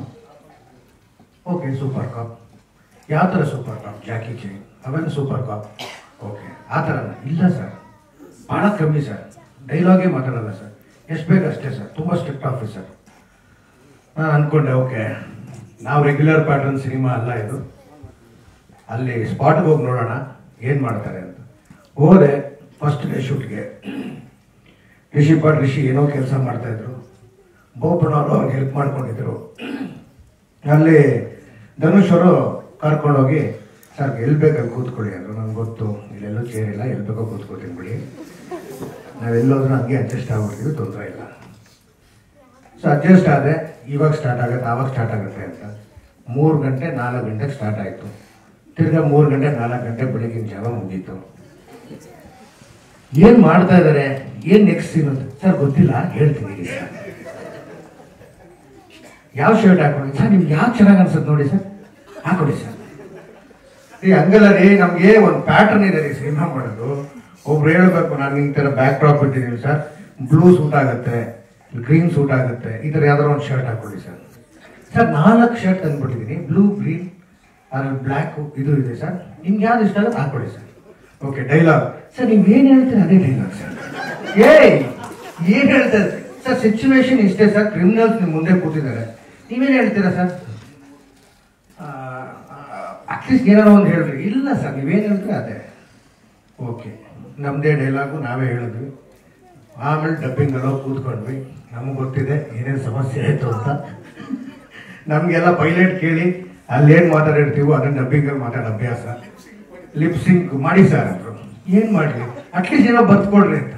okay super cop ಯಾವ ಥರ ಸೂಪರ್ ಕಾಪ್ ಜಾಕಿ ಚೈನ್ ಅವೆಲ್ಲ ಸೂಪರ್ ಕಾಪ್ ಓಕೆ ಆ ಥರ ಇಲ್ಲ ಸರ್ ಭಾಳ ಕಮ್ಮಿ ಸರ್ ಡೈಲಾಗೇ ಮಾತಾಡಲ್ಲ ಸರ್ ಎಷ್ಟು ಬೇಕು ಅಷ್ಟೇ ಸರ್ ತುಂಬ ಸ್ಟ್ರಿಕ್ಟ್ ಆಫೀಸರ್ ನಾನು ಅಂದ್ಕೊಂಡೆ ಓಕೆ ನಾವು ರೆಗ್ಯುಲರ್ ಪ್ಯಾಟರ್ನ್ ಸಿನಿಮಾ ಅಲ್ಲ ಇದು. ಅಲ್ಲಿ ಸ್ಪಾಟ್ಗೆ ಹೋಗಿ ನೋಡೋಣ. ಏನು ಮಾಡ್ತಾರೆ ಅಂತ. ಹೋದೆ ಫಸ್ಟ್ ಡೇ ಶೂಟ್ಗೆ ರಿಷಿ ಪಾಟ್, ರಿಷಿ ಏನೋ ಕೆಲಸ ಮಾಡ್ತಾ ಇದ್ರು. ಬೋಪಣ್ಣವರು ಅವ್ರಿಗೆ ಹೆಲ್ಪ್ ಮಾಡ್ಕೊಂಡಿದ್ರು. ಅಲ್ಲಿ ಧನುಷ್ ಅವರು ಕರ್ಕೊಂಡೋಗಿ, ಸರ್, ಎಲ್ಲಿ ಬೇಕಲ್ಲಿ ಕೂತ್ಕೊಳ್ಳಿ ಅಂದರು. ನಂಗೆ ಗೊತ್ತು, ಇಲ್ಲೆಲ್ಲೂ ಇಲ್ಲ, ಎಲ್ಲಿ ಬೇಕೋ ಕೂತ್ಕೊಳ್ತೀನಿ ಬಿಡಿ. ನಾವೆಲ್ಲೋದ್ರೂ ಹಂಗೆ ಅಡ್ಜಸ್ಟ್ ಆಗ್ಬಿಡ್ತೀವಿ, ತೊಂದರೆ ಇಲ್ಲ. ಸೊ ಅಡ್ಜಸ್ಟ್ ಆದರೆ ಇವಾಗ ಸ್ಟಾರ್ಟ್ ಆಗುತ್ತೆ, ಆವಾಗ ಸ್ಟಾರ್ಟ್ ಆಗುತ್ತೆ ಅಂತ. ಮೂರು ಗಂಟೆ, ನಾಲ್ಕು ಗಂಟೆಗೆ ಸ್ಟಾರ್ಟ್ ಆಯಿತು. ತಿರ್ಗಾ ಮೂರು ಗಂಟೆ, ನಾಲ್ಕು ಗಂಟೆ ಬೆಳಗಿನ ಜಾವ ಮುಗೀತು. ಏನು ಮಾಡ್ತಾ ಇದ್ದಾರೆ ಏನು ನೆಕ್ಸ್ಟ್ ಸೀನ್ ಅಂತ? ಸರ್, ಗೊತ್ತಿಲ್ಲ, ಹೇಳ್ತೀನಿ ಯಾವ ಶರ್ಟ್ ಹಾಕೊಂಡು ಸರ್, ನಿಮ್ಗೆ ಯಾಕೆ ಚೆನ್ನಾಗಿ ಅನ್ಸುತ್ತೆ ನೋಡಿ, ಸರ್? ಹಾಕೊಡಿ ಸರ್ ಈ ಹಂಗಲ್ಲ ರೀ ನಮ್ಗೆ ಒಂದು ಪ್ಯಾಟರ್ನ್ ಇದೆ ರೀ ಸಿನಿಮಾ ಮಾಡೋದು. ಒಬ್ರು ಹೇಳ್ಬೇಕು, ನಾನು ಈ ಥರ ಬ್ಯಾಕ್ ಡ್ರಾಪ್ ಇಟ್ಟಿದ್ದೀನಿ ಸರ್. ಬ್ಲೂ ಸೂಟ್ ಆಗುತ್ತೆ ಗ್ರೀನ್ ಸೂಟ್ ಆಗುತ್ತೆ, ಈ ಥರ ಯಾವ್ದಾರು ಒಂದು ಶರ್ಟ್ ಹಾಕೊಳ್ಳಿ ಸರ್. ಸರ್, ನಾಲ್ಕು ಶರ್ಟ್ ತಂದ್ಬಿಟ್ಟಿದ್ದೀನಿ ಬ್ಲೂ ಗ್ರೀನ್ ಅದ್ರಲ್ಲಿ ಬ್ಲ್ಯಾಕ್ ಇದು ಇದೆ ಸರ್. ನಿಮ್ಗೆ ಯಾವ್ದು ಇಷ್ಟ ಆಗುತ್ತೆ ಹಾಕೊಳ್ಳಿ ಸರ್. ಓಕೆ ಡೈಲಾಗ್ ಸರ್, ನೀವು ಏನು ಹೇಳ್ತೀರಾ, ಅದೇ ಡೈಲಾಗ್ ಸರ್. ಏ ಏನು ಹೇಳ್ತಾರೆ ಸರ್ ಸಿಚುವೇಶನ್ ಇಷ್ಟೇ ಸರ್. ಕ್ರಿಮಿನಲ್ಸ್ ನಿಮ್ಮ ಮುಂದೆ ಕೂತಿದ್ದಾರೆ. ನೀವೇನು ಹೇಳ್ತೀರಾ ಸರ್? ಅಟ್ಲೀಸ್ಟ್ ಏನಾರೋ ಒಂದು ಹೇಳ್ರಿ ಇಲ್ಲ ಸರ್, ನೀವೇನು ಹೇಳ್ತೀರಾ ಅದೇ. ಓಕೆ ನಮ್ಮದೇ ಡೈಲಾಗು ನಾವೇ ಹೇಳಿದ್ವಿ. ಆಮೇಲೆ ಡಬ್ಬಿಂಗ್ ಅಲ್ಲೋ ಕೂತ್ಕೊಂಡ್ವಿ. ನಮಗೆ ಗೊತ್ತಿದೆ ಏನೇನು ಸಮಸ್ಯೆ ಆಯಿತು ಅಂತ. ನಮಗೆಲ್ಲ ಪೈಲೆಟ್ ಕೇಳಿ ಅಲ್ಲಿ ಏನು ಮಾತಾಡಿರ್ತೀವೋ ಅದನ್ನು ಡಬ್ಬಿಂಗಲ್ಲಿ ಮಾತಾಡೋ ಅಭ್ಯಾಸ. ಲಿಪ್ ಸಿಂಕ್ ಮಾಡಿ ಸರ್ ಅಂದರು. ಏನು ಮಾಡಲಿ? ಅಟ್ಲೀಸ್ಟ್ ಏನೋ ಬರ್ತ್ಕೊಡ್ರಿ ಅಂತ.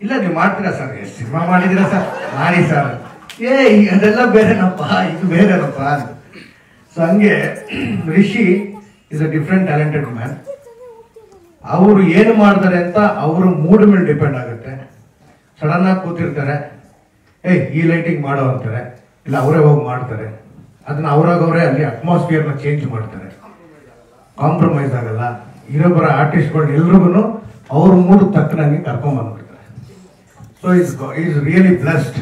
ಇಲ್ಲ, ನೀವು ಮಾಡ್ತೀರಾ ಸರ್ ಎಷ್ಟು ಸಿನಿಮಾ ಮಾಡಿದ್ದೀರಾ ಸರ್ ಮಾಡಿ ಸರ್ ಏ ಅದೆಲ್ಲ ಬೇರೆನಪ್ಪ, ಇದು ಬೇರೆನಪ್ಪ ಸೊ ಹಂಗೆ, Rishi is a different talented man ಅವರು ಏನು ಮಾಡ್ತಾರೆ ಅಂತ ಅವ್ರ ಮೂಡ್ ಮೇಲೆ ಡಿಪೆಂಡ್ ಆಗುತ್ತೆ. ಸಡನ್ ಆಗಿ ಕೂತಿರ್ತಾರೆ. ಏಯ್, ಈ ಲೈಟಿಂಗ್ ಮಾಡೋ ಅಂತಾರೆ. ಇಲ್ಲ, ಅವರೇ ಹೋಗಿ ಮಾಡ್ತಾರೆ. ಅದನ್ನ ಅವರೇ ಅಲ್ಲಿ ಅಟ್ಮಾಸ್ಫಿಯರ್ನ ಚೇಂಜ್ ಮಾಡ್ತಾರೆ. ಕಾಂಪ್ರಮೈಸ್ ಆಗಲ್ಲ. ಇರೊಬ್ಬರ ಆರ್ಟಿಸ್ಟ್ಗಳು ಎಲ್ರಿಗೂ ಅವ್ರ ಮೂಡ್ ತಕ್ಕನಾಗಿ ಕರ್ಕೊಂಡ್ಬಂದ್ಬಿಡ್ತಾರೆ so is is really blessed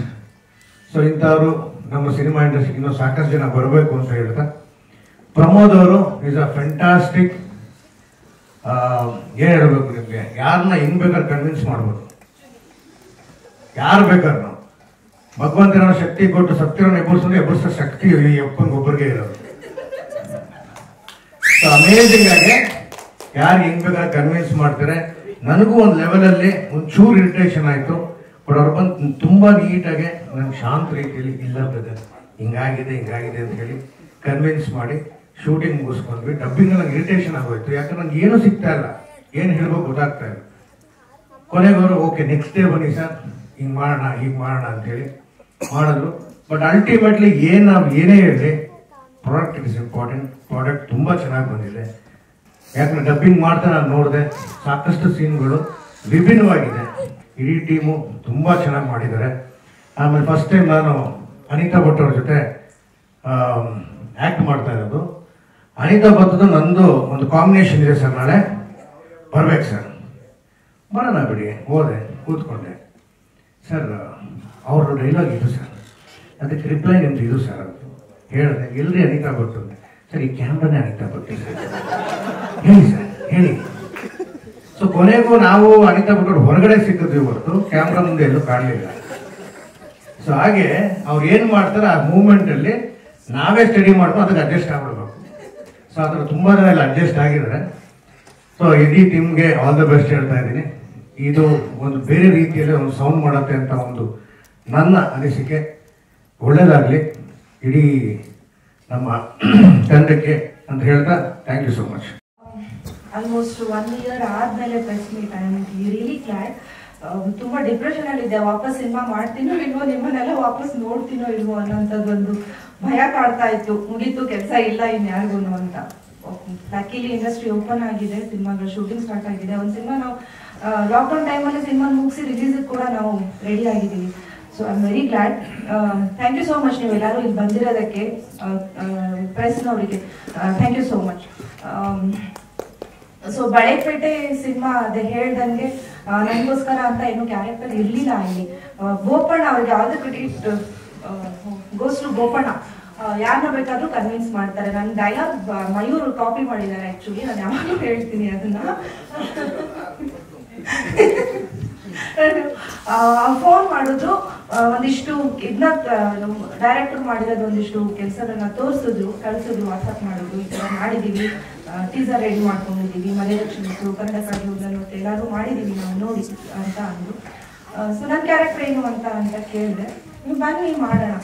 so ಇಂಥವ್ರು ನಮ್ಮ ಸಿನಿಮಾ ಇಂಡಸ್ಟ್ರಿಗೆ ಇನ್ನೂ ಸಾಕಷ್ಟು ಜನ ಬರಬೇಕು ಅಂತ ಹೇಳ್ತಾ ಪ್ರಮೋದ್ ಅವರು ಇಸ್ ಅ ಫೆಂಟಾಸ್ಟಿಕ್ ಏನ್ ಹೇಳ್ಬೇಕು ನಿಮ್ಗೆ. ಯಾರನ್ನ ಹೆಂಗ್ ಬೇಕಾದ್ರೆ ಕನ್ವಿನ್ಸ್ ಮಾಡ್ಬೋದು. ಯಾರು ಬೇಕಾದ್ರೆ ನಾವು. ಭಗವಂತನ ಶಕ್ತಿ ಕೊಟ್ಟು ಸತ್ಯವನ್ನು ಎಬ್ಬರಿಸೋದು ಎಬ್ಬರಿಸೋ ಶಕ್ತಿ ಈ ಅಪ್ಪನಿಗೆ ಒಬ್ಬರಿಗೆ ಇರೋದು. ಸೊ ಆಗಿ ಯಾರು ಹೆಂಗ್ ಬೇಕಾದ್ರೆ ಕನ್ವಿನ್ಸ್ ಮಾಡ್ತಾರೆ. ನನಗೂ ಒಂದು ಲೆವೆಲಲ್ಲಿ ಒಂದು ಚೂರು ಇರಿಟೇಷನ್ ಆಯ್ತು. ಬಟ್ ಅವ್ರು ಬಂದು ತುಂಬಾ ನೀಟಾಗಿ ನನ್ಗೆ ಶಾಂತ ರೀತಿಯಲ್ಲಿ, ಇಲ್ಲ ಬ್ರದರ್ ಹಿಂಗಾಗಿದೆ ಹಿಂಗಾಗಿದೆ ಅಂತ ಹೇಳಿ ಕನ್ವಿನ್ಸ್ ಮಾಡಿ ಶೂಟಿಂಗ್ ಮುಗಿಸ್ಕೊಂಡ್ವಿ. ಡಬ್ಬಿಂಗ್ ನಂಗೆ ಇರಿಟೇಷನ್ ಆಗೋಯ್ತು. ಯಾಕಂದ್ರೆ ನಂಗೆ ಏನು ಸಿಗ್ತಾ ಇಲ್ಲ. ಏನು ಹೇಳ್ಬೇಕು ಗೊತ್ತಾಗ್ತಾ ಇಲ್ಲ. ಕೊನೆಗೆ ಓಕೆ ನೆಕ್ಸ್ಟ್ ಡೇ ಬನ್ನಿ ಸರ್. ಹಿಂಗೆ ಮಾಡೋಣ, ಹೀಗೆ ಮಾಡೋಣ ಅಂತೇಳಿ ಮಾಡಿದ್ರು. ಬಟ್ ಅಲ್ಟಿಮೇಟ್ಲಿ ಏನು ನಾವು ಏನೇ ಹೇಳಿ ಪ್ರಾಡಕ್ಟ್ ಇಸ್ ಇಂಪಾರ್ಟೆಂಟ್ ಪ್ರಾಡಕ್ಟ್ ತುಂಬ ಚೆನ್ನಾಗಿ ಬಂದಿದೆ. ಯಾಕಂದ್ರೆ ಡಬ್ಬಿಂಗ್ ಮಾಡ್ತಾ ನಾನು ನೋಡಿದೆ, ಸಾಕಷ್ಟು ಸೀನ್ಗಳು ವಿಭಿನ್ನವಾಗಿದೆ. ಇಡೀ ಟೀಮು ತುಂಬ ಚೆನ್ನಾಗಿ ಮಾಡಿದ್ದಾರೆ. ಆಮೇಲೆ ಫಸ್ಟ್ ಟೈಮ್ ನಾನು ಅನಿತಾ ಭಟ್ ಅವ್ರ ಜೊತೆ ಆ್ಯಕ್ಟ್ ಮಾಡ್ತಾ ಇರೋದು. ಅನಿತಾ ಭಟ್ಟದು ನಂದು ಒಂದು ಕಾಂಬಿನೇಷನ್ ಇದೆ ಸರ್ ನಾಳೆ. ಬರ್ಬೇಕು ಸರ್. ಬರೋಣ ಬಿಡಿ, ಹೋದೆ, ಕೂತ್ಕೊಂಡೆ. ಸರ್ ಅವ್ರ ಡೈಲಾಗ್ ಇದು ಸರ್. ಅದಕ್ಕೆ ರಿಪ್ಲೈ ನಿಮ್ದು ಇದು ಸರ್ ಅದು. ಹೇಳಿದೆ, ಎಲ್ರಿ ಅನಿತಾ ಅಂದೆ ಸರ್, ಈ ಕ್ಯಾಮ್ರಾನೇ ಅನಿತಾ ಸರ್. ಹೇಳಿ ಸರ್, ಹೇಳಿ. ಸೊ ಕೊನೆಗೂ ನಾವು ಅನಿತಾ ಭಟ್ ಹೊರಗಡೆ ಸಿಕ್ಕಿದ್ವಿ ಹೊರತು ಕ್ಯಾಮ್ರಾ ಮುಂದೆ ಎಲ್ಲೂ ಕಾಣಲಿಲ್ಲ. ಸೊ ಹಾಗೆ ಅವ್ರು ಏನು ಮಾಡ್ತಾರೆ ಆ ಮೂಮೆಂಟಲ್ಲಿ ನಾವೇ ಸ್ಟಡಿ ಮಾಡ್ಕೊಂಡು ಅದಕ್ಕೆ ಅಡ್ಜಸ್ಟ್ ಆಗ್ಬಿಡ್ಬೇಕು. ಸೊ ಅದ್ರ ತುಂಬಾ ಎಲ್ಲ ಅಡ್ಜಸ್ಟ್ ಆಗಿದ್ದಾರೆ. ಸೊ ಇಡೀ ಟೀಮ್ಗೆ ಆಲ್ ದ ಬೆಸ್ಟ್ ಹೇಳ್ತಾ ಇದ್ದೀನಿ. ಇದು ಒಂದು ಬೇರೆ ರೀತಿಯಲ್ಲಿ ಒಂದು ಸೌಂಡ್ ಮಾಡುತ್ತೆ ಅಂತ ಒಂದು ನನ್ನ ಅನಿಸಿಕೆ. ಒಳ್ಳೇದಾಗಲಿ. ಇಡೀ ನಮ್ಮ ತಂಡಕ್ಕೆ ಅಂತ ಹೇಳ್ತಾ thank you so much almost one year ಆದ್ಮೇಲೆ press meet I am really glad ತುಂಬಾ ಡಿಪ್ರೆಷನ್ ಅಲ್ಲಿ ಇದೆ ವಾಪಸ್ ಸಿನಿಮಾ ಮಾಡ್ತೀನೋ ಇಲ್ವೋ ನಿಮ್ಮನ್ನೆಲ್ಲ ವಾಪಸ್ ನೋಡ್ತೀನೋ ಇಲ್ವೋ ಅನ್ನೋಂಥದ್ದೊಂದು ಭಯ ಕಾಡ್ತಾ ಇತ್ತು. ಮುಗೀತು, ಕೆಲಸ ಇಲ್ಲ ಇನ್ಯಾರಿಗೂ ಅಂತ. ಲಕ್ಕಿಲಿ ಇಂಡಸ್ಟ್ರಿ ಓಪನ್ ಆಗಿದೆ, ಸಿನಿಮಾಗಳ ಶೂಟಿಂಗ್ ಸ್ಟಾರ್ಟ್ ಆಗಿದೆ. ಒಂದು ಸಿನಿಮಾ ನಾವು ಲಾಕ್ಡೌನ್ ಟೈಮಲ್ಲಿ ಸಿನಿಮಾ ಮುಗಿಸಿ ರಿಲೀಸ್ ಕೂಡ ನಾವು ರೆಡಿ ಆಗಿದ್ದೀವಿ. So I very glad thank you so much ನೀವು ಎಲ್ಲರೂ ಇಲ್ಲಿ ಬಂದಿರೋದಕ್ಕೆ ಪ್ರೆಸ್ನವರಿಗೆ thank you so much so Balepete cinema ಅದೇ ಹೇಳ್ದಂಗೆ ನನಗೋಸ್ಕರ ಅಂತ ಏನು ಕ್ಯಾರೆಕ್ಟರ್ ಇರ್ಲಿಲ್ಲ ಇಲ್ಲಿ. ಗೋಪಣ್ಣ ಅವ್ರಿಗೆ ಯಾವ್ದು ಕ್ರೆಡಿಟ್ ಗೋಸ್ಟ್ ಗೋಪಣ್ಣ ಯಾರನ್ನ ಬೇಕಾದ್ರೂ ಕನ್ವಿನ್ಸ್ ಮಾಡ್ತಾರೆ. ನನ್ ಡೈಲಾಗ್ ಮಯೂರ್ ಕಾಪಿ ಮಾಡಿದ್ದಾರೆ ಆಕ್ಚುಲಿ ನಾನು ಯಾವಾಗಲೂ ಹೇಳ್ತೀನಿ ಅದನ್ನ. ಫೋನ್ ಮಾಡಿದ್ರು ಒಂದಿಷ್ಟು ಇದನ್ನ ಡೈರೆಕ್ಟರ್ ಮಾಡಿರೋದು ಒಂದಿಷ್ಟು ಕೆಲಸಗಳನ್ನ ತೋರಿಸಿದ್ರು ಕಳಿಸಿದ್ರು ವಾಟ್ಸಪ್ ಮಾಡಿದ್ರು ಈ ತರ ಮಾಡಿದೀವಿ. ಟೀಸರ್ ರೆಡಿ ಮಾಡ್ಕೊಂಡಿದ್ದೀವಿ ಮಲೆದಕ್ಷಿಣಕ್ಕೂ ಕನ್ನಡ ಮತ್ತೆ ಎಲ್ಲರೂ ಮಾಡಿದ್ದೀವಿ, ನಾವು ನೋಡಿ ಅಂತ ಅಂದರು. ಸೊ ನನ್ನ ಕ್ಯಾರೆಕ್ಟರ್ ಏನು ಅಂತ ಅಂತ ಕೇಳಿದೆ. ನೀವು ಬನ್ನಿ ಮಾಡೋಣ.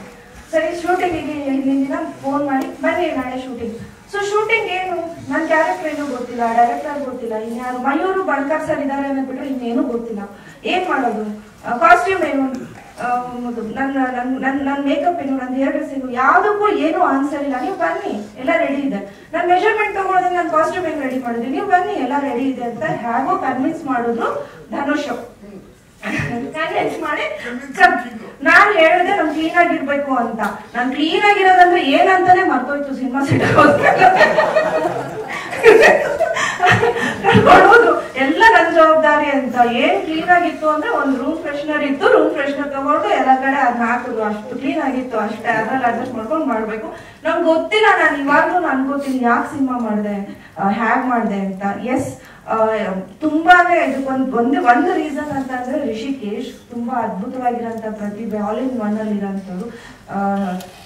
ಸರಿ, ಶೂಟಿಂಗಿಗೆ ಹಿಂದಿನ ದಿನ ಫೋನ್ ಮಾಡಿ ಬನ್ನಿ ನಾಳೆ ಶೂಟಿಂಗ್ ಸೊ ಶೂಟಿಂಗ್ ಏನು? ನನ್ನ ಕ್ಯಾರೆಕ್ಟರ್ ಏನು ಗೊತ್ತಿಲ್ಲ ಡೈರೆಕ್ಟರ್ ಗೊತ್ತಿಲ್ಲ, ಇನ್ಯಾರು ಮಯೂರು ಬಣ್ಕರ್ ಸರ್ ಇದ್ದಾರೆ ಅನ್ನೋದ್ಬಿಟ್ರೆ ಇನ್ನೇನು ಗೊತ್ತಿಲ್ಲ. ಏನ್ ಮಾಡೋದು? ಕಾಸ್ಟ್ಯೂಮ್ ಏನು? ನನ್ನ ನನ್ನ ನನ್ನ ಮೇಕಪ್ ಏನು ನನ್ನ ಹೇರ್ ಡ್ರೆಸ್ ಏನು ಯಾವುದಕ್ಕೂ ಏನೂ ಆನ್ಸರ್ ಇಲ್ಲ. ನೀವು ಬನ್ನಿ, ಎಲ್ಲ ರೆಡಿ ಇದೆ. ನಾನು ಮೆಜರ್ಮೆಂಟ್ ತಗೊಳ್ಳೋದಕ್ಕೆ ನಾನು ಕಾಸ್ಟ್ಯೂಮ್ ಏನು ರೆಡಿ ಮಾಡಿದ್ರಿ ನೀವು ಬನ್ನಿ, ಎಲ್ಲ ರೆಡಿ ಇದೆ ಅಂತ ಹೇಗೋ ಕನ್ವಿನ್ಸ್ ಮಾಡಿದ್ರು ಧನುಷ್. ಕನ್ವಿನ್ಸ್ ಮಾಡಿ ನಾನು ಹೇಳಿದೆ ನಮ್ ಕ್ಲೀನ್ ಆಗಿರ್ಬೇಕು ಅಂತ. ನಾನ್ ಕ್ಲೀನ್ ಆಗಿರೋದಂದ್ರೆ ಏನಂತಾನೆ ಮರ್ತೋಯ್ತು ಸಿನಿಮಾ ಸೆಟ್ ಕರ್ಕೊಂಡು ಹೋದ್ರು ಎಲ್ಲ ನನ್ ಜವಾಬ್ದಾರಿ ಅಂತ ಏನ್ ಕ್ಲೀನ್ ಆಗಿತ್ತು ಅಂದ್ರೆ ಒಂದ್ ರೂಮ್ ಫ್ರೆಶ್ನರ್ ಇತ್ತು ರೂಮ್ ಫ್ರೆಶ್ನರ್ ತಗೊಂಡು ಎಲ್ಲ ಕಡೆ ಅದ್ ಹಾಕುದು. ಅಷ್ಟು ಕ್ಲೀನ್ ಆಗಿತ್ತು, ಅಷ್ಟೇ ಅದ್ರಲ್ಲಿ ಅಡ್ಜಸ್ಟ್ ಮಾಡ್ಕೊಂಡು ಮಾಡ್ಬೇಕು. ನಮ್ಗೆ ಗೊತ್ತಿಲ್ಲ, ನಾನು ಇವಾಗ್ಲೂ ಅನ್ಕೋತೀನಿ ಯಾಕೆ ಸಿನಿಮಾ ಮಾಡಿದೆ ಹ್ಯಾಗ್ ಮಾಡಿದೆ ಅಂತ. ಎಸ್ ತುಂಬಾನೇ ಇದಕ್ಕೊಂದು ಒಂದು ಒಂದು ರೀಸನ್ ಅಂತ ಅಂದ್ರೆ ರಿಷಿಕೇಶ್ ತುಂಬಾ ಅದ್ಭುತವಾಗಿರೋಂಥ ಪ್ರತಿಭೆ ಆಲ್ ಇನ್ ಒನ್ ಅಲ್ಲಿ ಇರೋಂಥವ್ರು.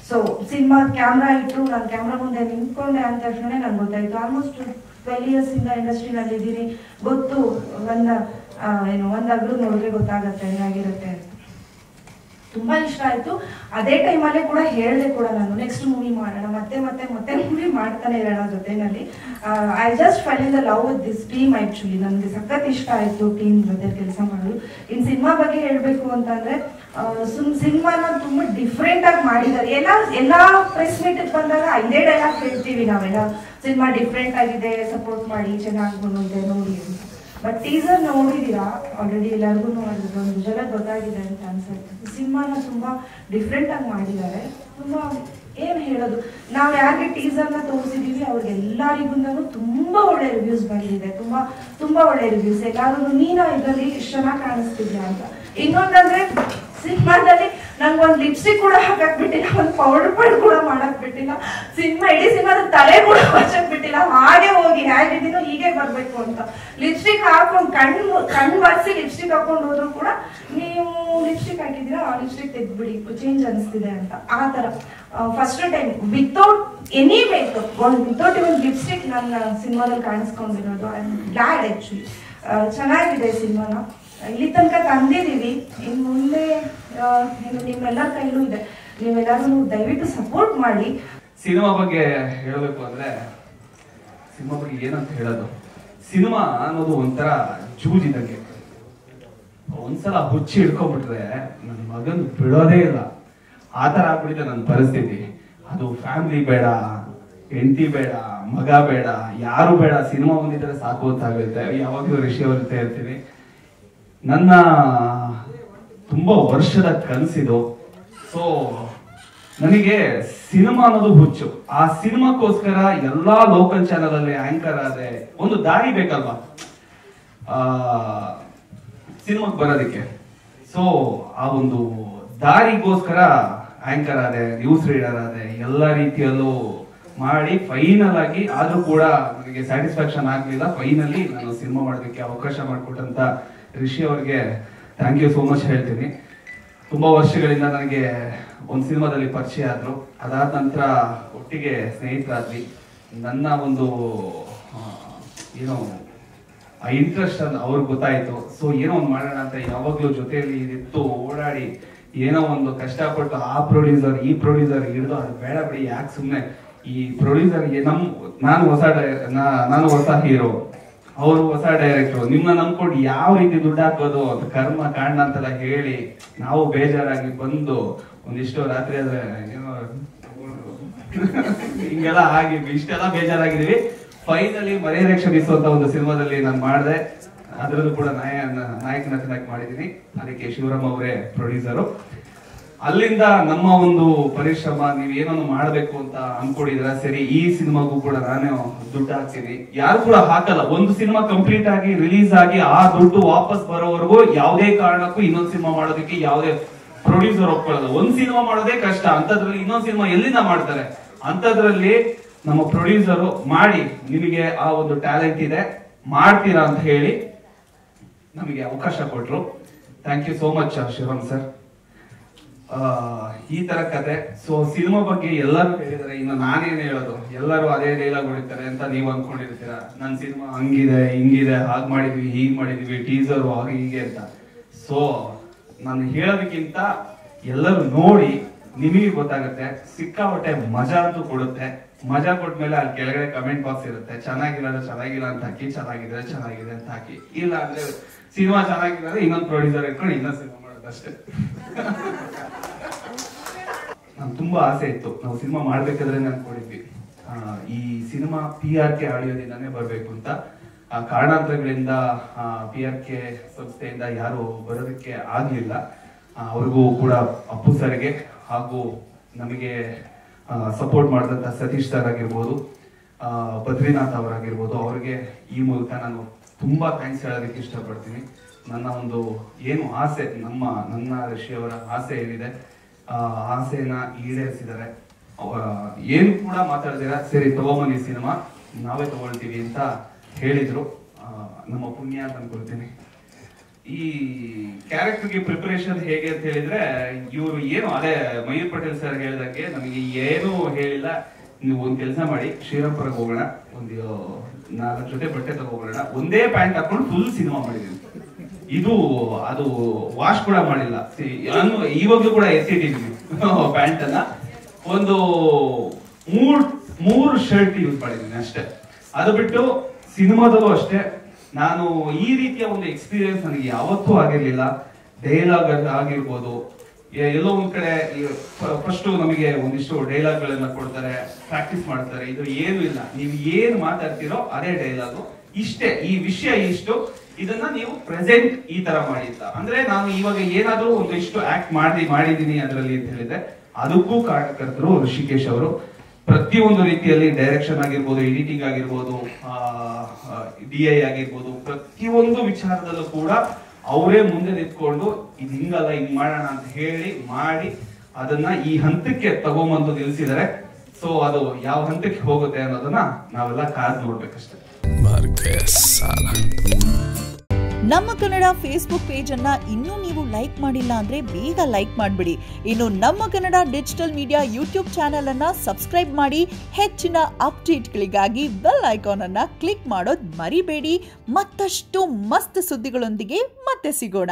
ಸೊ ಸಿನಿಮಾ ಕ್ಯಾಮ್ರಾ ಇಟ್ಟು, ನಾನು ಕ್ಯಾಮ್ರಾ ಮುಂದೆ ನಿಂತ್ಕೊಂಡೆ ಅಂತ ತಕ್ಷಣ ನಂಗೆ ಗೊತ್ತಾಯ್ತು. ಆಲ್ಮೋಸ್ಟ್ ಟ್ವೆಲ್ ಇಯರ್ಸ್ ಇಂದ ಇಂಡಸ್ಟ್ರಿನಲ್ಲಿ ಇದ್ದೀನಿ ಗೊತ್ತು ಒಂದ ಏನು ಒಂದ್ ಅಗ್ರು ನೋಡಿದ್ರೆ ಗೊತ್ತಾಗತ್ತೆ ಹೇಗಿರುತ್ತೆ ಅಂತ. ತುಂಬಾ ಇಷ್ಟ ಆಯ್ತು. ಅದೇ ಟೈಮಲ್ಲೇ ಕೂಡ ಹೇಳಿದೆ ಕೂಡ ನಾನು ನೆಕ್ಸ್ಟ್ ಮೂವಿ ಮಾಡೋಣ, ಮತ್ತೆ ಮತ್ತೆ ಮತ್ತೆ ಮೂವಿ ಮಾಡ್ತಾನೆ ಇರೋಣ ಜೊತೆನಲ್ಲಿ. I just fell in the love with this team actually ನನಗೆ ಸಖತ್ ಇಷ್ಟ ಆಯ್ತು ಟೀಮ್ ಜೊತೆ ಕೆಲಸ ಮಾಡೋದು. ಇನ್ ಸಿನಿಮಾ ಬಗ್ಗೆ ಹೇಳಬೇಕು ಅಂತಂದ್ರೆ ಸುಮ್ ಸಿನಿಮಾನ ತುಂಬಾ ಡಿಫ್ರೆಂಟ್ ಆಗಿ ಮಾಡಿದ್ದಾರೆ. ಎಲ್ಲ, ಎಲ್ಲಾ ಪ್ರೆಸ್ ಮೀಟ್ ಬಂದಾಗ ಐದೇ ಡೈಲಾಗ್ ಹೇಳ್ತೀವಿ ನಾವೆಲ್ಲ. ಸಿನಿಮಾ ಡಿಫ್ರೆಂಟ್ ಆಗಿದೆ ಸಪೋರ್ಟ್ ಮಾಡಿ, ಚೆನ್ನಾಗಿ ಬಂದಿದೆ, ನೋಡಿ ಅಂತ. But teaser ನೋಡಿದೀರಾ? ಆಲ್ರೆಡಿ ಎಲ್ಲರಿಗೂ ನೋಡಿದ್ರು ಒಂದು ಜನ ಗೊತ್ತಾಗಿದೆ ಅಂತ ಅನ್ಸುತ್ತೆ. ಸಿನಿಮಾನ ತುಂಬಾ ಡಿಫ್ರೆಂಟ್ ಆಗಿ ಮಾಡಿದ್ದಾರೆ. ತುಂಬಾ ಏನ್ ಹೇಳೋದು? ನಾವು ಯಾರಿಗೆ ಟೀಸರ್ನ ತೋರಿಸಿದೀವಿ ಅವ್ರಿಗೆ ಎಲ್ಲರಿಗೂ ತುಂಬಾ ಒಳ್ಳೆ ರಿವ್ಯೂಸ್ ಬಂದಿದೆ. ತುಂಬಾ ತುಂಬಾ ಒಳ್ಳೆ ರಿವ್ಯೂಸ್ ಯಾಕಂದ್ರೆ ನೀನು ಇದರಲ್ಲಿ ಚೆನ್ನಾಗಿ ಕಾಣಿಸ್ತಿದ್ಯಾ? ಅಂತ. ಇನ್ನೊಂದಂದ್ರೆ, ಸಿನಿಮಾದಲ್ಲಿ ನಂಗೆ ಒಂದು ಲಿಪ್ಸ್ಟಿಕ್ ಕೂಡ ಹಾಕಕ್ ಬಿಟ್ಟಿಲ್ಲ, ಒಂದು ಪೌಡರ್ ಪೌಡರ್ ಕೂಡ ಮಾಡಕ್ ಬಿಟ್ಟಿಲ್ಲ. ಸಿನಿಮಾ, ಇಡೀ ಸಿನಿಮಾದ ತಲೆ ಕೂಡ ಹಚ್ಚಕ್ ಬಿಟ್ಟಿಲ್ಲ. ಹಾಗೆ ಹೋಗಿ ಹೇಗಿದ್ದೀನೋ ಹೀಗೆ ಬರ್ಬೇಕು ಅಂತ. ಲಿಪ್ಸ್ಟಿಕ್ ಹಾಕೊಂಡು ಕಣ್ಣು ಕಣ್ಣು ಬರ್ಸಿ ಲಿಪ್ಸ್ಟಿಕ್ ಹಾಕೊಂಡು ಹೋದ್ರು ಕೂಡ ನೀವು ಲಿಪ್ಸ್ಟಿಕ್ ಹಾಕಿದ್ದೀರಾ, ಆ ಲಿಪ್ಸ್ಟಿಕ್ ತೆಗ್ದ್ಬಿಡಿ. ಚೇಂಜ್ ಅನಿಸ್ತಿದೆ ಅಂತ. ಆ ತರ first time without any makeup ಒಂದು ವಿತೌಟ್ ಇವನ್ ಲಿಪ್ಸ್ಟಿಕ್ ನನ್ನ ಸಿನಿಮಾದಲ್ಲಿ ಕಾಣಿಸ್ಕೊಂಡಿರೋದು. ಐ ಆಮ್ ಗ್ಲಾಡ್ ಆಕ್ಚುಲಿ ಚೆನ್ನಾಗಿದೆ ಸಿನಿಮಾನ. ಇಲ್ಲಿ ತನಕ ತಂದಿದ್ದೀವಿ. ಇನ್ ಮುಂದೆ ಏನು ನಿಮ್ಮೆಲ್ಲರ ಕೈಲೂ ಇದೆ. ನೀವೆಲ್ಲರೂ ದಯವಿಟ್ಟು ಸಪೋರ್ಟ್ ಮಾಡಿ. ಸಿನಿಮಾ ಬಗ್ಗೆ ಹೇಳಬೇಕು ಅಂದ್ರೆ, ಸಿನಿಮಾ ಬಗ್ಗೆ ಏನಂತ ಹೇಳೋದು? ಸಿನಿಮಾ ಅನ್ನೋದು ಒಂಥರ ಜೂಜಿದಂಗೆ ಒಂದ್ಸಲ ಹುಚ್ಚಿ ಹಿಡ್ಕೊಂಡ್ಬಿಟ್ರೆ ನನ್ನ ಮಗನ್ ಬಿಡೋದೇ ಇಲ್ಲ. ಆ ಥರ ಆಗ್ಬಿಟ್ಟಿದೆ ನನ್ನ ಪರಿಸ್ಥಿತಿ. ಅದು ಫ್ಯಾಮಿಲಿ ಬೇಡ, ಹೆಂಡತಿ ಬೇಡ, ಮಗ ಬೇಡ, ಯಾರು ಬೇಡ, ಸಿನಿಮಾ ಬಂದಿದ್ರೆ ಸಾಕು ಅಂತ ಆಗುತ್ತೆ ಯಾವಾಗಲೂ ರಿಷಿ ಅವ್ರ ಇರ್ತೀನಿ ನನ್ನ ತುಂಬಾ ವರ್ಷದ ಕನಸಿದು. ಸೊ ನನಗೆ ಸಿನಿಮಾ ಅನ್ನೋದು ಹುಚ್ಚು. ಆ ಸಿನಿಮಾಕ್ಕೋಸ್ಕರ ಎಲ್ಲಾ ಲೋಕಲ್ ಚಾನಲ್ ಅಲ್ಲಿ ಆಂಕರ್ ಆದ್ರೆ ಒಂದು ದಾರಿ ಬೇಕಲ್ವಾ? ಸಿನಿಮಾಕ್ ಬರೋದಕ್ಕೆ. ಸೊ ಆ ಒಂದು ದಾರಿಗೋಸ್ಕರ ಆಂಕರ್ ಆದೆ ನ್ಯೂಸ್ ರೀಡರ್ ಆದೆ, ಎಲ್ಲ ರೀತಿಯಲ್ಲೂ ಮಾಡಿ ಫೈನಲ್ ಆಗಿ ಆದ್ರೂ ಕೂಡ ನನಗೆ ಸ್ಯಾಟಿಸ್ಫ್ಯಾಕ್ಷನ್ ಆಗ್ಲಿಲ್ಲ. ಫೈನಲಿ ನಾನು ಸಿನಿಮಾ ಮಾಡೋದಕ್ಕೆ ಅವಕಾಶ ಮಾಡಿಕೊಟ್ಟಂತ ರಿಷಿ ಅವ್ರಿಗೆ ಥ್ಯಾಂಕ್ ಯು ಸೋ ಮಚ್ ಹೇಳ್ತೀನಿ. ತುಂಬ ವರ್ಷಗಳಿಂದ ನನಗೆ ಒಂದು ಸಿನಿಮಾದಲ್ಲಿ ಪರಿಚಯ ಆದರು. ಅದಾದ ನಂತರ ಒಟ್ಟಿಗೆ ಸ್ನೇಹಿತರಾದ್ವಿ. ನನ್ನ ಒಂದು ಏನೋ, ಆ ಇಂಟ್ರೆಸ್ಟ್ ಅಂತ ಅವ್ರಿಗೆ ಗೊತ್ತಾಯಿತು. ಸೊ ಏನೋ ಒಂದು ಮಾಡೋಣ ಅಂತ ಯಾವಾಗಲೂ ಜೊತೆಯಲ್ಲಿ ಇತ್ತು ಓಡಾಡಿ ಏನೋ ಒಂದು ಕಷ್ಟಪಟ್ಟು ಆ ಪ್ರೊಡ್ಯೂಸರ್ ಈ ಪ್ರೊಡ್ಯೂಸರ್ ಹಿಡಿದು ಅದು ಬೇಡ ಬಿಡಿ, ಯಾಕೆ ಸುಮ್ಮನೆ ಈ ಪ್ರೊಡ್ಯೂಸರ್ಗೆ ನಮ್ಮ ನಾನು ಹೊಸ ನಾನು ಹೊಸ ಹೀರೋ ಅವರು ಹೊಸ ಡೈರೆಕ್ಟರ್ ನಿಮ್ಮ ನಂಬ್ಕೊಂಡು ಯಾವ ರೀತಿ ದುಡ್ಡು ಹಾಕೋದು ಅಂತ ಕರ್ಮ, ಕಾಂಡ ಅಂತೆಲ್ಲ ಹೇಳಿ ನಾವು ಬೇಜಾರಾಗಿ ಬಂದು ಒಂದಿಷ್ಟು ರಾತ್ರಿ ಆದ್ರೆ ಹಿಂಗೆಲ್ಲ ಆಗಿ ಇಷ್ಟೆಲ್ಲ ಬೇಜಾರಾಗಿದ್ದೀವಿ. ಫೈನಲಿ ಮರ್ಯಾದೆ ಕ್ಷಮಿಸುವಂತ ಒಂದು ಸಿನಿಮಾದಲ್ಲಿ ನಾನು ಮಾಡಿದೆ. ಅದರಲ್ಲೂ ಕೂಡ ನಾಯ ನಾಯಕನ ಚೆನ್ನಾಗಿ ಮಾಡಿದ್ದೀನಿ. ಅದಕ್ಕೆ ಶಿವರಾಮ್ ಅವರೇ ಪ್ರೊಡ್ಯೂಸರು ಅಲ್ಲಿಂದ ನಮ್ಮ ಒಂದು ಪರಿಶ್ರಮ, ನೀವು ಏನನ್ನು ಮಾಡಬೇಕು ಅಂತ ಅನ್ಕೊಂಡಿದ್ರ ಸರಿ, ಈ ಸಿನಿಮಾಗೂ ಕೂಡ ನಾನೇ ದುಡ್ಡು ಹಾಕ್ತೀನಿ. ಯಾರು ಕೂಡ ಹಾಕಲ್ಲ. ಒಂದು ಸಿನಿಮಾ ಕಂಪ್ಲೀಟ್ ಆಗಿ, ರಿಲೀಸ್ ಆಗಿ, ಆ ದುಡ್ಡು ವಾಪಸ್ ಬರೋವರೆಗೂ ಯಾವುದೇ ಕಾರಣಕ್ಕೂ ಇನ್ನೊಂದು ಸಿನಿಮಾ ಮಾಡೋದಕ್ಕೆ ಯಾವುದೇ ಪ್ರೊಡ್ಯೂಸರ್ ಒಪ್ಕೊಳ್ಳಲ್ಲ. ಒಂದ್ ಸಿನಿಮಾ ಮಾಡೋದೇ ಕಷ್ಟ. ಅಂತದ್ರಲ್ಲಿ ಇನ್ನೊಂದ್ ಸಿನಿಮಾ ಎಲ್ಲಿಂದ ಮಾಡ್ತಾರೆ? ಅಂತದ್ರಲ್ಲಿ ನಮ್ಮ ಪ್ರೊಡ್ಯೂಸರು ಮಾಡಿ, ನಿಮಗೆ ಆ ಒಂದು ಟ್ಯಾಲೆಂಟ್ ಇದೆ, ಮಾಡ್ತೀರಾ ಅಂತ ಹೇಳಿ ನಮಗೆ ಅವಕಾಶ ಕೊಟ್ರು. Thank you so much, Shivan sir. ಈ ತರ ಕತೆ. ಸೊ ಸಿನಿಮಾ ಬಗ್ಗೆ ಎಲ್ಲರೂ ಹೇಳಿದರೆ ಇನ್ನು ನಾನೇನು ಹೇಳೋದು? ಎಲ್ಲರೂ ಅದೇ ಡೈಲಾಗ್ ಹೊಡಿತಾರೆ ಅಂತ ನೀವು ಅನ್ಕೊಂಡಿರ್ತೀರಾ? ನನ್ನ ಸಿನಿಮಾ ಹಂಗಿದೆ, ಹಿಂಗಿದೆ, ಹಾಗೆ ಮಾಡಿದ್ವಿ, ಹೀಗೆ ಮಾಡಿದ್ವಿ ಟೀಸರ್ ಹಾಗೆ ಹೀಗೆ ಅಂತ. ಸೊ ನಾನು ಹೇಳೋದಕ್ಕಿಂತ ಎಲ್ಲರೂ ನೋಡಿ ನಿಮಗೆ ಗೊತ್ತಾಗುತ್ತೆ, ಸಿಕ್ಕಾಪಟ್ಟೆ ಮಜಾ ಅಂತೂ ಕೊಡುತ್ತೆ. ಮಜಾ ಕೊಟ್ಮೇಲೆ ಅಲ್ಲಿ ಕೆಳಗಡೆ ಕಮೆಂಟ್ ಬಾಕ್ಸ್ ಇರುತ್ತೆ. ಚೆನ್ನಾಗಿಲ್ಲ ಚೆನ್ನಾಗಿಲ್ಲ ಅಂತ ಹಾಕಿ, ಚೆನ್ನಾಗಿದ್ರೆ ಚೆನ್ನಾಗಿದೆ ಅಂತ ಹಾಕಿ. ಇಲ್ಲ ಅಂದ್ರೆ ಸಿನಿಮಾ ಚೆನ್ನಾಗಿಲ್ಲ ಇನ್ನೊಂದು ಪ್ರೊಡ್ಯೂಸರ್ ಇಟ್ಕೊಂಡು ಇನ್ನೊಂದು ಸಿನಿಮಾ ಮಾಡೋದಷ್ಟೇ. ನಮ್ಗೆ ತುಂಬಾ ಆಸೆ ಇತ್ತು. ನಾವು ಸಿನಿಮಾ ಮಾಡ್ಬೇಕಾದ್ರೆ ಅನ್ಕೊಂಡಿದ್ವಿ. ಆ, ಈ ಸಿನಿಮಾ ಪಿ ಆರ್ ಕೆ ಆಡಿಯೋದಿಂದಾನೇ ಬರಬೇಕು ಅಂತ. ಆ ಕಾರಣಾಂತರಗಳಿಂದ ಪಿ ಆರ್ ಕೆ ಸಂಸ್ಥೆಯಿಂದ ಯಾರು ಬರೋದಕ್ಕೆ ಆಗಲಿಲ್ಲ. ಅವ್ರಿಗೂ ಕೂಡ ಅಪ್ಪು ಸರ್ಗೆ ಹಾಗೂ ನಮಗೆ ಸಪೋರ್ಟ್ ಮಾಡಿದಂತ ಸತೀಶ್ ಸರ್ ಆಗಿರ್ಬೋದು ಬದ್ರಿನಾಥ್ ಅವರಾಗಿರ್ಬೋದು ಅವ್ರಿಗೆ ಈ ಮೂಲಕ ನಾನು ತುಂಬಾ ಥ್ಯಾಂಕ್ಸ್ ಹೇಳೋದಕ್ಕೆ ಇಷ್ಟಪಡ್ತೀನಿ. ನನ್ನ ಒಂದು ಏನು ಆಸೆ ನಮ್ಮ ನನ್ನ ಋಷಿಯವರ ಆಸೆ ಏನಿದೆ ಆ ಆಸೆನ ಈಡೇರಿಸಿದ್ದಾರೆ. ಏನು ಕೂಡ ಮಾತಾಡ್ದಿರ, ಸರಿ, ತಗೊಂಬನ್ನಿ ಸಿನಿಮಾ, ನಾವೇ ತಗೊಳ್ತೀವಿ ಅಂತ ಹೇಳಿದ್ರು. ನಮ್ಮ ಪುಣ್ಯ ಅಂತ ಅನ್ಕೊಳ್ತೀನಿ. ಈ ಕ್ಯಾರೆಕ್ಟರ್ಗೆ ಪ್ರಿಪರೇಷನ್ ಹೇಗೆ ಅಂತ ಹೇಳಿದ್ರೆ, ಇವರು ಏನು, ಅದೇ ಮಯೂರ್ ಪಟೇಲ್ ಸರ್ ಹೇಳಿದಂಗೆ ನಮಗೆ ಏನು ಹೇಳಿಲ್ಲ. ನೀವು ಒಂದು ಕೆಲಸ ಮಾಡಿ, ಶ್ರೀರಾಮ್ಪುರಕ್ಕೆ ಹೋಗೋಣ. ಒಂದು, ನಾಲ್ಕು ಜೊತೆ ಬಟ್ಟೆ ತಗೋಬೋಣ ಒಂದೇ ಪ್ಯಾಂಟ್ ಹಾಕೊಂಡು ಫುಲ್ ಸಿನಿಮಾ ಮಾಡಿದೀವಿ ಇದು, ಅದು ವಾಶ್ ಕೂಡ ಮಾಡಿಲ್ಲ. ನಾನು ಕೂಡ ಎತ್ತಿಟ್ಟಿದ್ದೀನಿ ಪ್ಯಾಂಟ್ ಅನ್ನ. ಒಂದು ಮೂರ್, ಮೂರು ಶರ್ಟ್ ಯೂಸ್ ಮಾಡಿದ್ದೀನಿ ಅಷ್ಟೇ. ಅದು ಬಿಟ್ಟು ಸಿನಿಮಾದಲ್ಲೂ ಅಷ್ಟೇ. ನಾನು ಈ ರೀತಿಯ ಒಂದು ಎಕ್ಸ್ಪೀರಿಯನ್ಸ್ ನನಗೆ ಯಾವತ್ತೂ ಆಗಿರ್ಲಿಲ್ಲ. ಡೈಲಾಗ್ ಆಗಿರ್ಬೋದು. ಎಲ್ಲೋ ಒಂದ್ ಕಡೆ ಫಸ್ಟ್ ನಮಗೆ ಒಂದಿಷ್ಟು ಡೈಲಾಗ್ ಗಳನ್ನ ಕೊಡ್ತಾರೆ ಪ್ರಾಕ್ಟೀಸ್ ಮಾಡ್ತಾರೆ. ಇದು ಏನು ಇಲ್ಲ. ನೀವು ಏನು ಮಾತಾಡ್ತೀರೋ ಅದೇ ಡೈಲಾಗು ಇಷ್ಟೇ. ಈ ವಿಷಯ ಇಷ್ಟು. ಇದನ್ನ ನೀವು ಪ್ರೆಸೆಂಟ್ ಈ ತರ ಮಾಡಿ ಅಂತ ಅಂದ್ರೆ ನಾನು ಇವಾಗ ಏನಾದ್ರೂ ಒಂದಿಷ್ಟು ಆಕ್ಟ್ ಮಾಡಿ ಮಾಡಿದೀನಿ ಅದರಲ್ಲಿ ಅಂತ ಹೇಳಿದ್ರೆ, ಅದಕ್ಕೂ ಕಾರ್ಯಕರ್ತರು ಋಷಿಕೇಶ್ ಅವರು ಪ್ರತಿಯೊಂದು ರೀತಿಯಲ್ಲಿ ಡೈರೆಕ್ಷನ್ ಆಗಿರ್ಬೋದು ಎಡಿಟಿಂಗ್ ಆಗಿರ್ಬೋದು ಡಿ ಐ ಆಗಿರ್ಬೋದು, ಪ್ರತಿಯೊಂದು ವಿಚಾರದಲ್ಲೂ ಕೂಡ ಅವರೇ ಮುಂದೆ ನಿಂತ್ಕೊಂಡು, ಇದು ಹಿಂಗಲ್ಲ, ಹಿಂಗ್ ಮಾಡೋಣ ಅಂತ ಹೇಳಿ ಮಾಡಿ ಅದನ್ನ ಈ ಹಂತಕ್ಕೆ ತಗೊಂಬಂದು ನಿಲ್ಸಿದರೆ ಸೊ ಅದು ಯಾವ ಹಂತಕ್ಕೆ ಹೋಗುತ್ತೆ ಅನ್ನೋದನ್ನ ನಾವೆಲ್ಲ ಕಾದ್ ನೋಡ್ಬೇಕಷ್ಟೇ. ನಮ್ಮ ಕನ್ನಡ ಫೇಸ್ಬುಕ್ ಪೇಜ್ ಅನ್ನ ಇನ್ನೂ ನೀವು ಲೈಕ್ ಮಾಡಿಲ್ಲ ಅಂದ್ರೆ ಬೇಗ ಲೈಕ್ ಮಾಡಿಬಿಡಿ. ಇನ್ನು ನಮ್ಮ Kannada digital media YouTube channel ಅನ್ನ ಸಬ್ಸ್ಕ್ರೈಬ್ ಮಾಡಿ ಹೆಚ್ಚಿನ ಅಪ್ಡೇಟ್ಗಳಿಗಾಗಿ ಬೆಲ್ ಐಕಾನ್ ಅನ್ನ ಕ್ಲಿಕ್ ಮಾಡೋದು ಮರಿಬೇಡಿ. ಮತ್ತಷ್ಟು ಮಸ್ತ್ ಸುದ್ದಿಗಳೊಂದಿಗೆ ಮತ್ತೆ ಸಿಗೋಣ.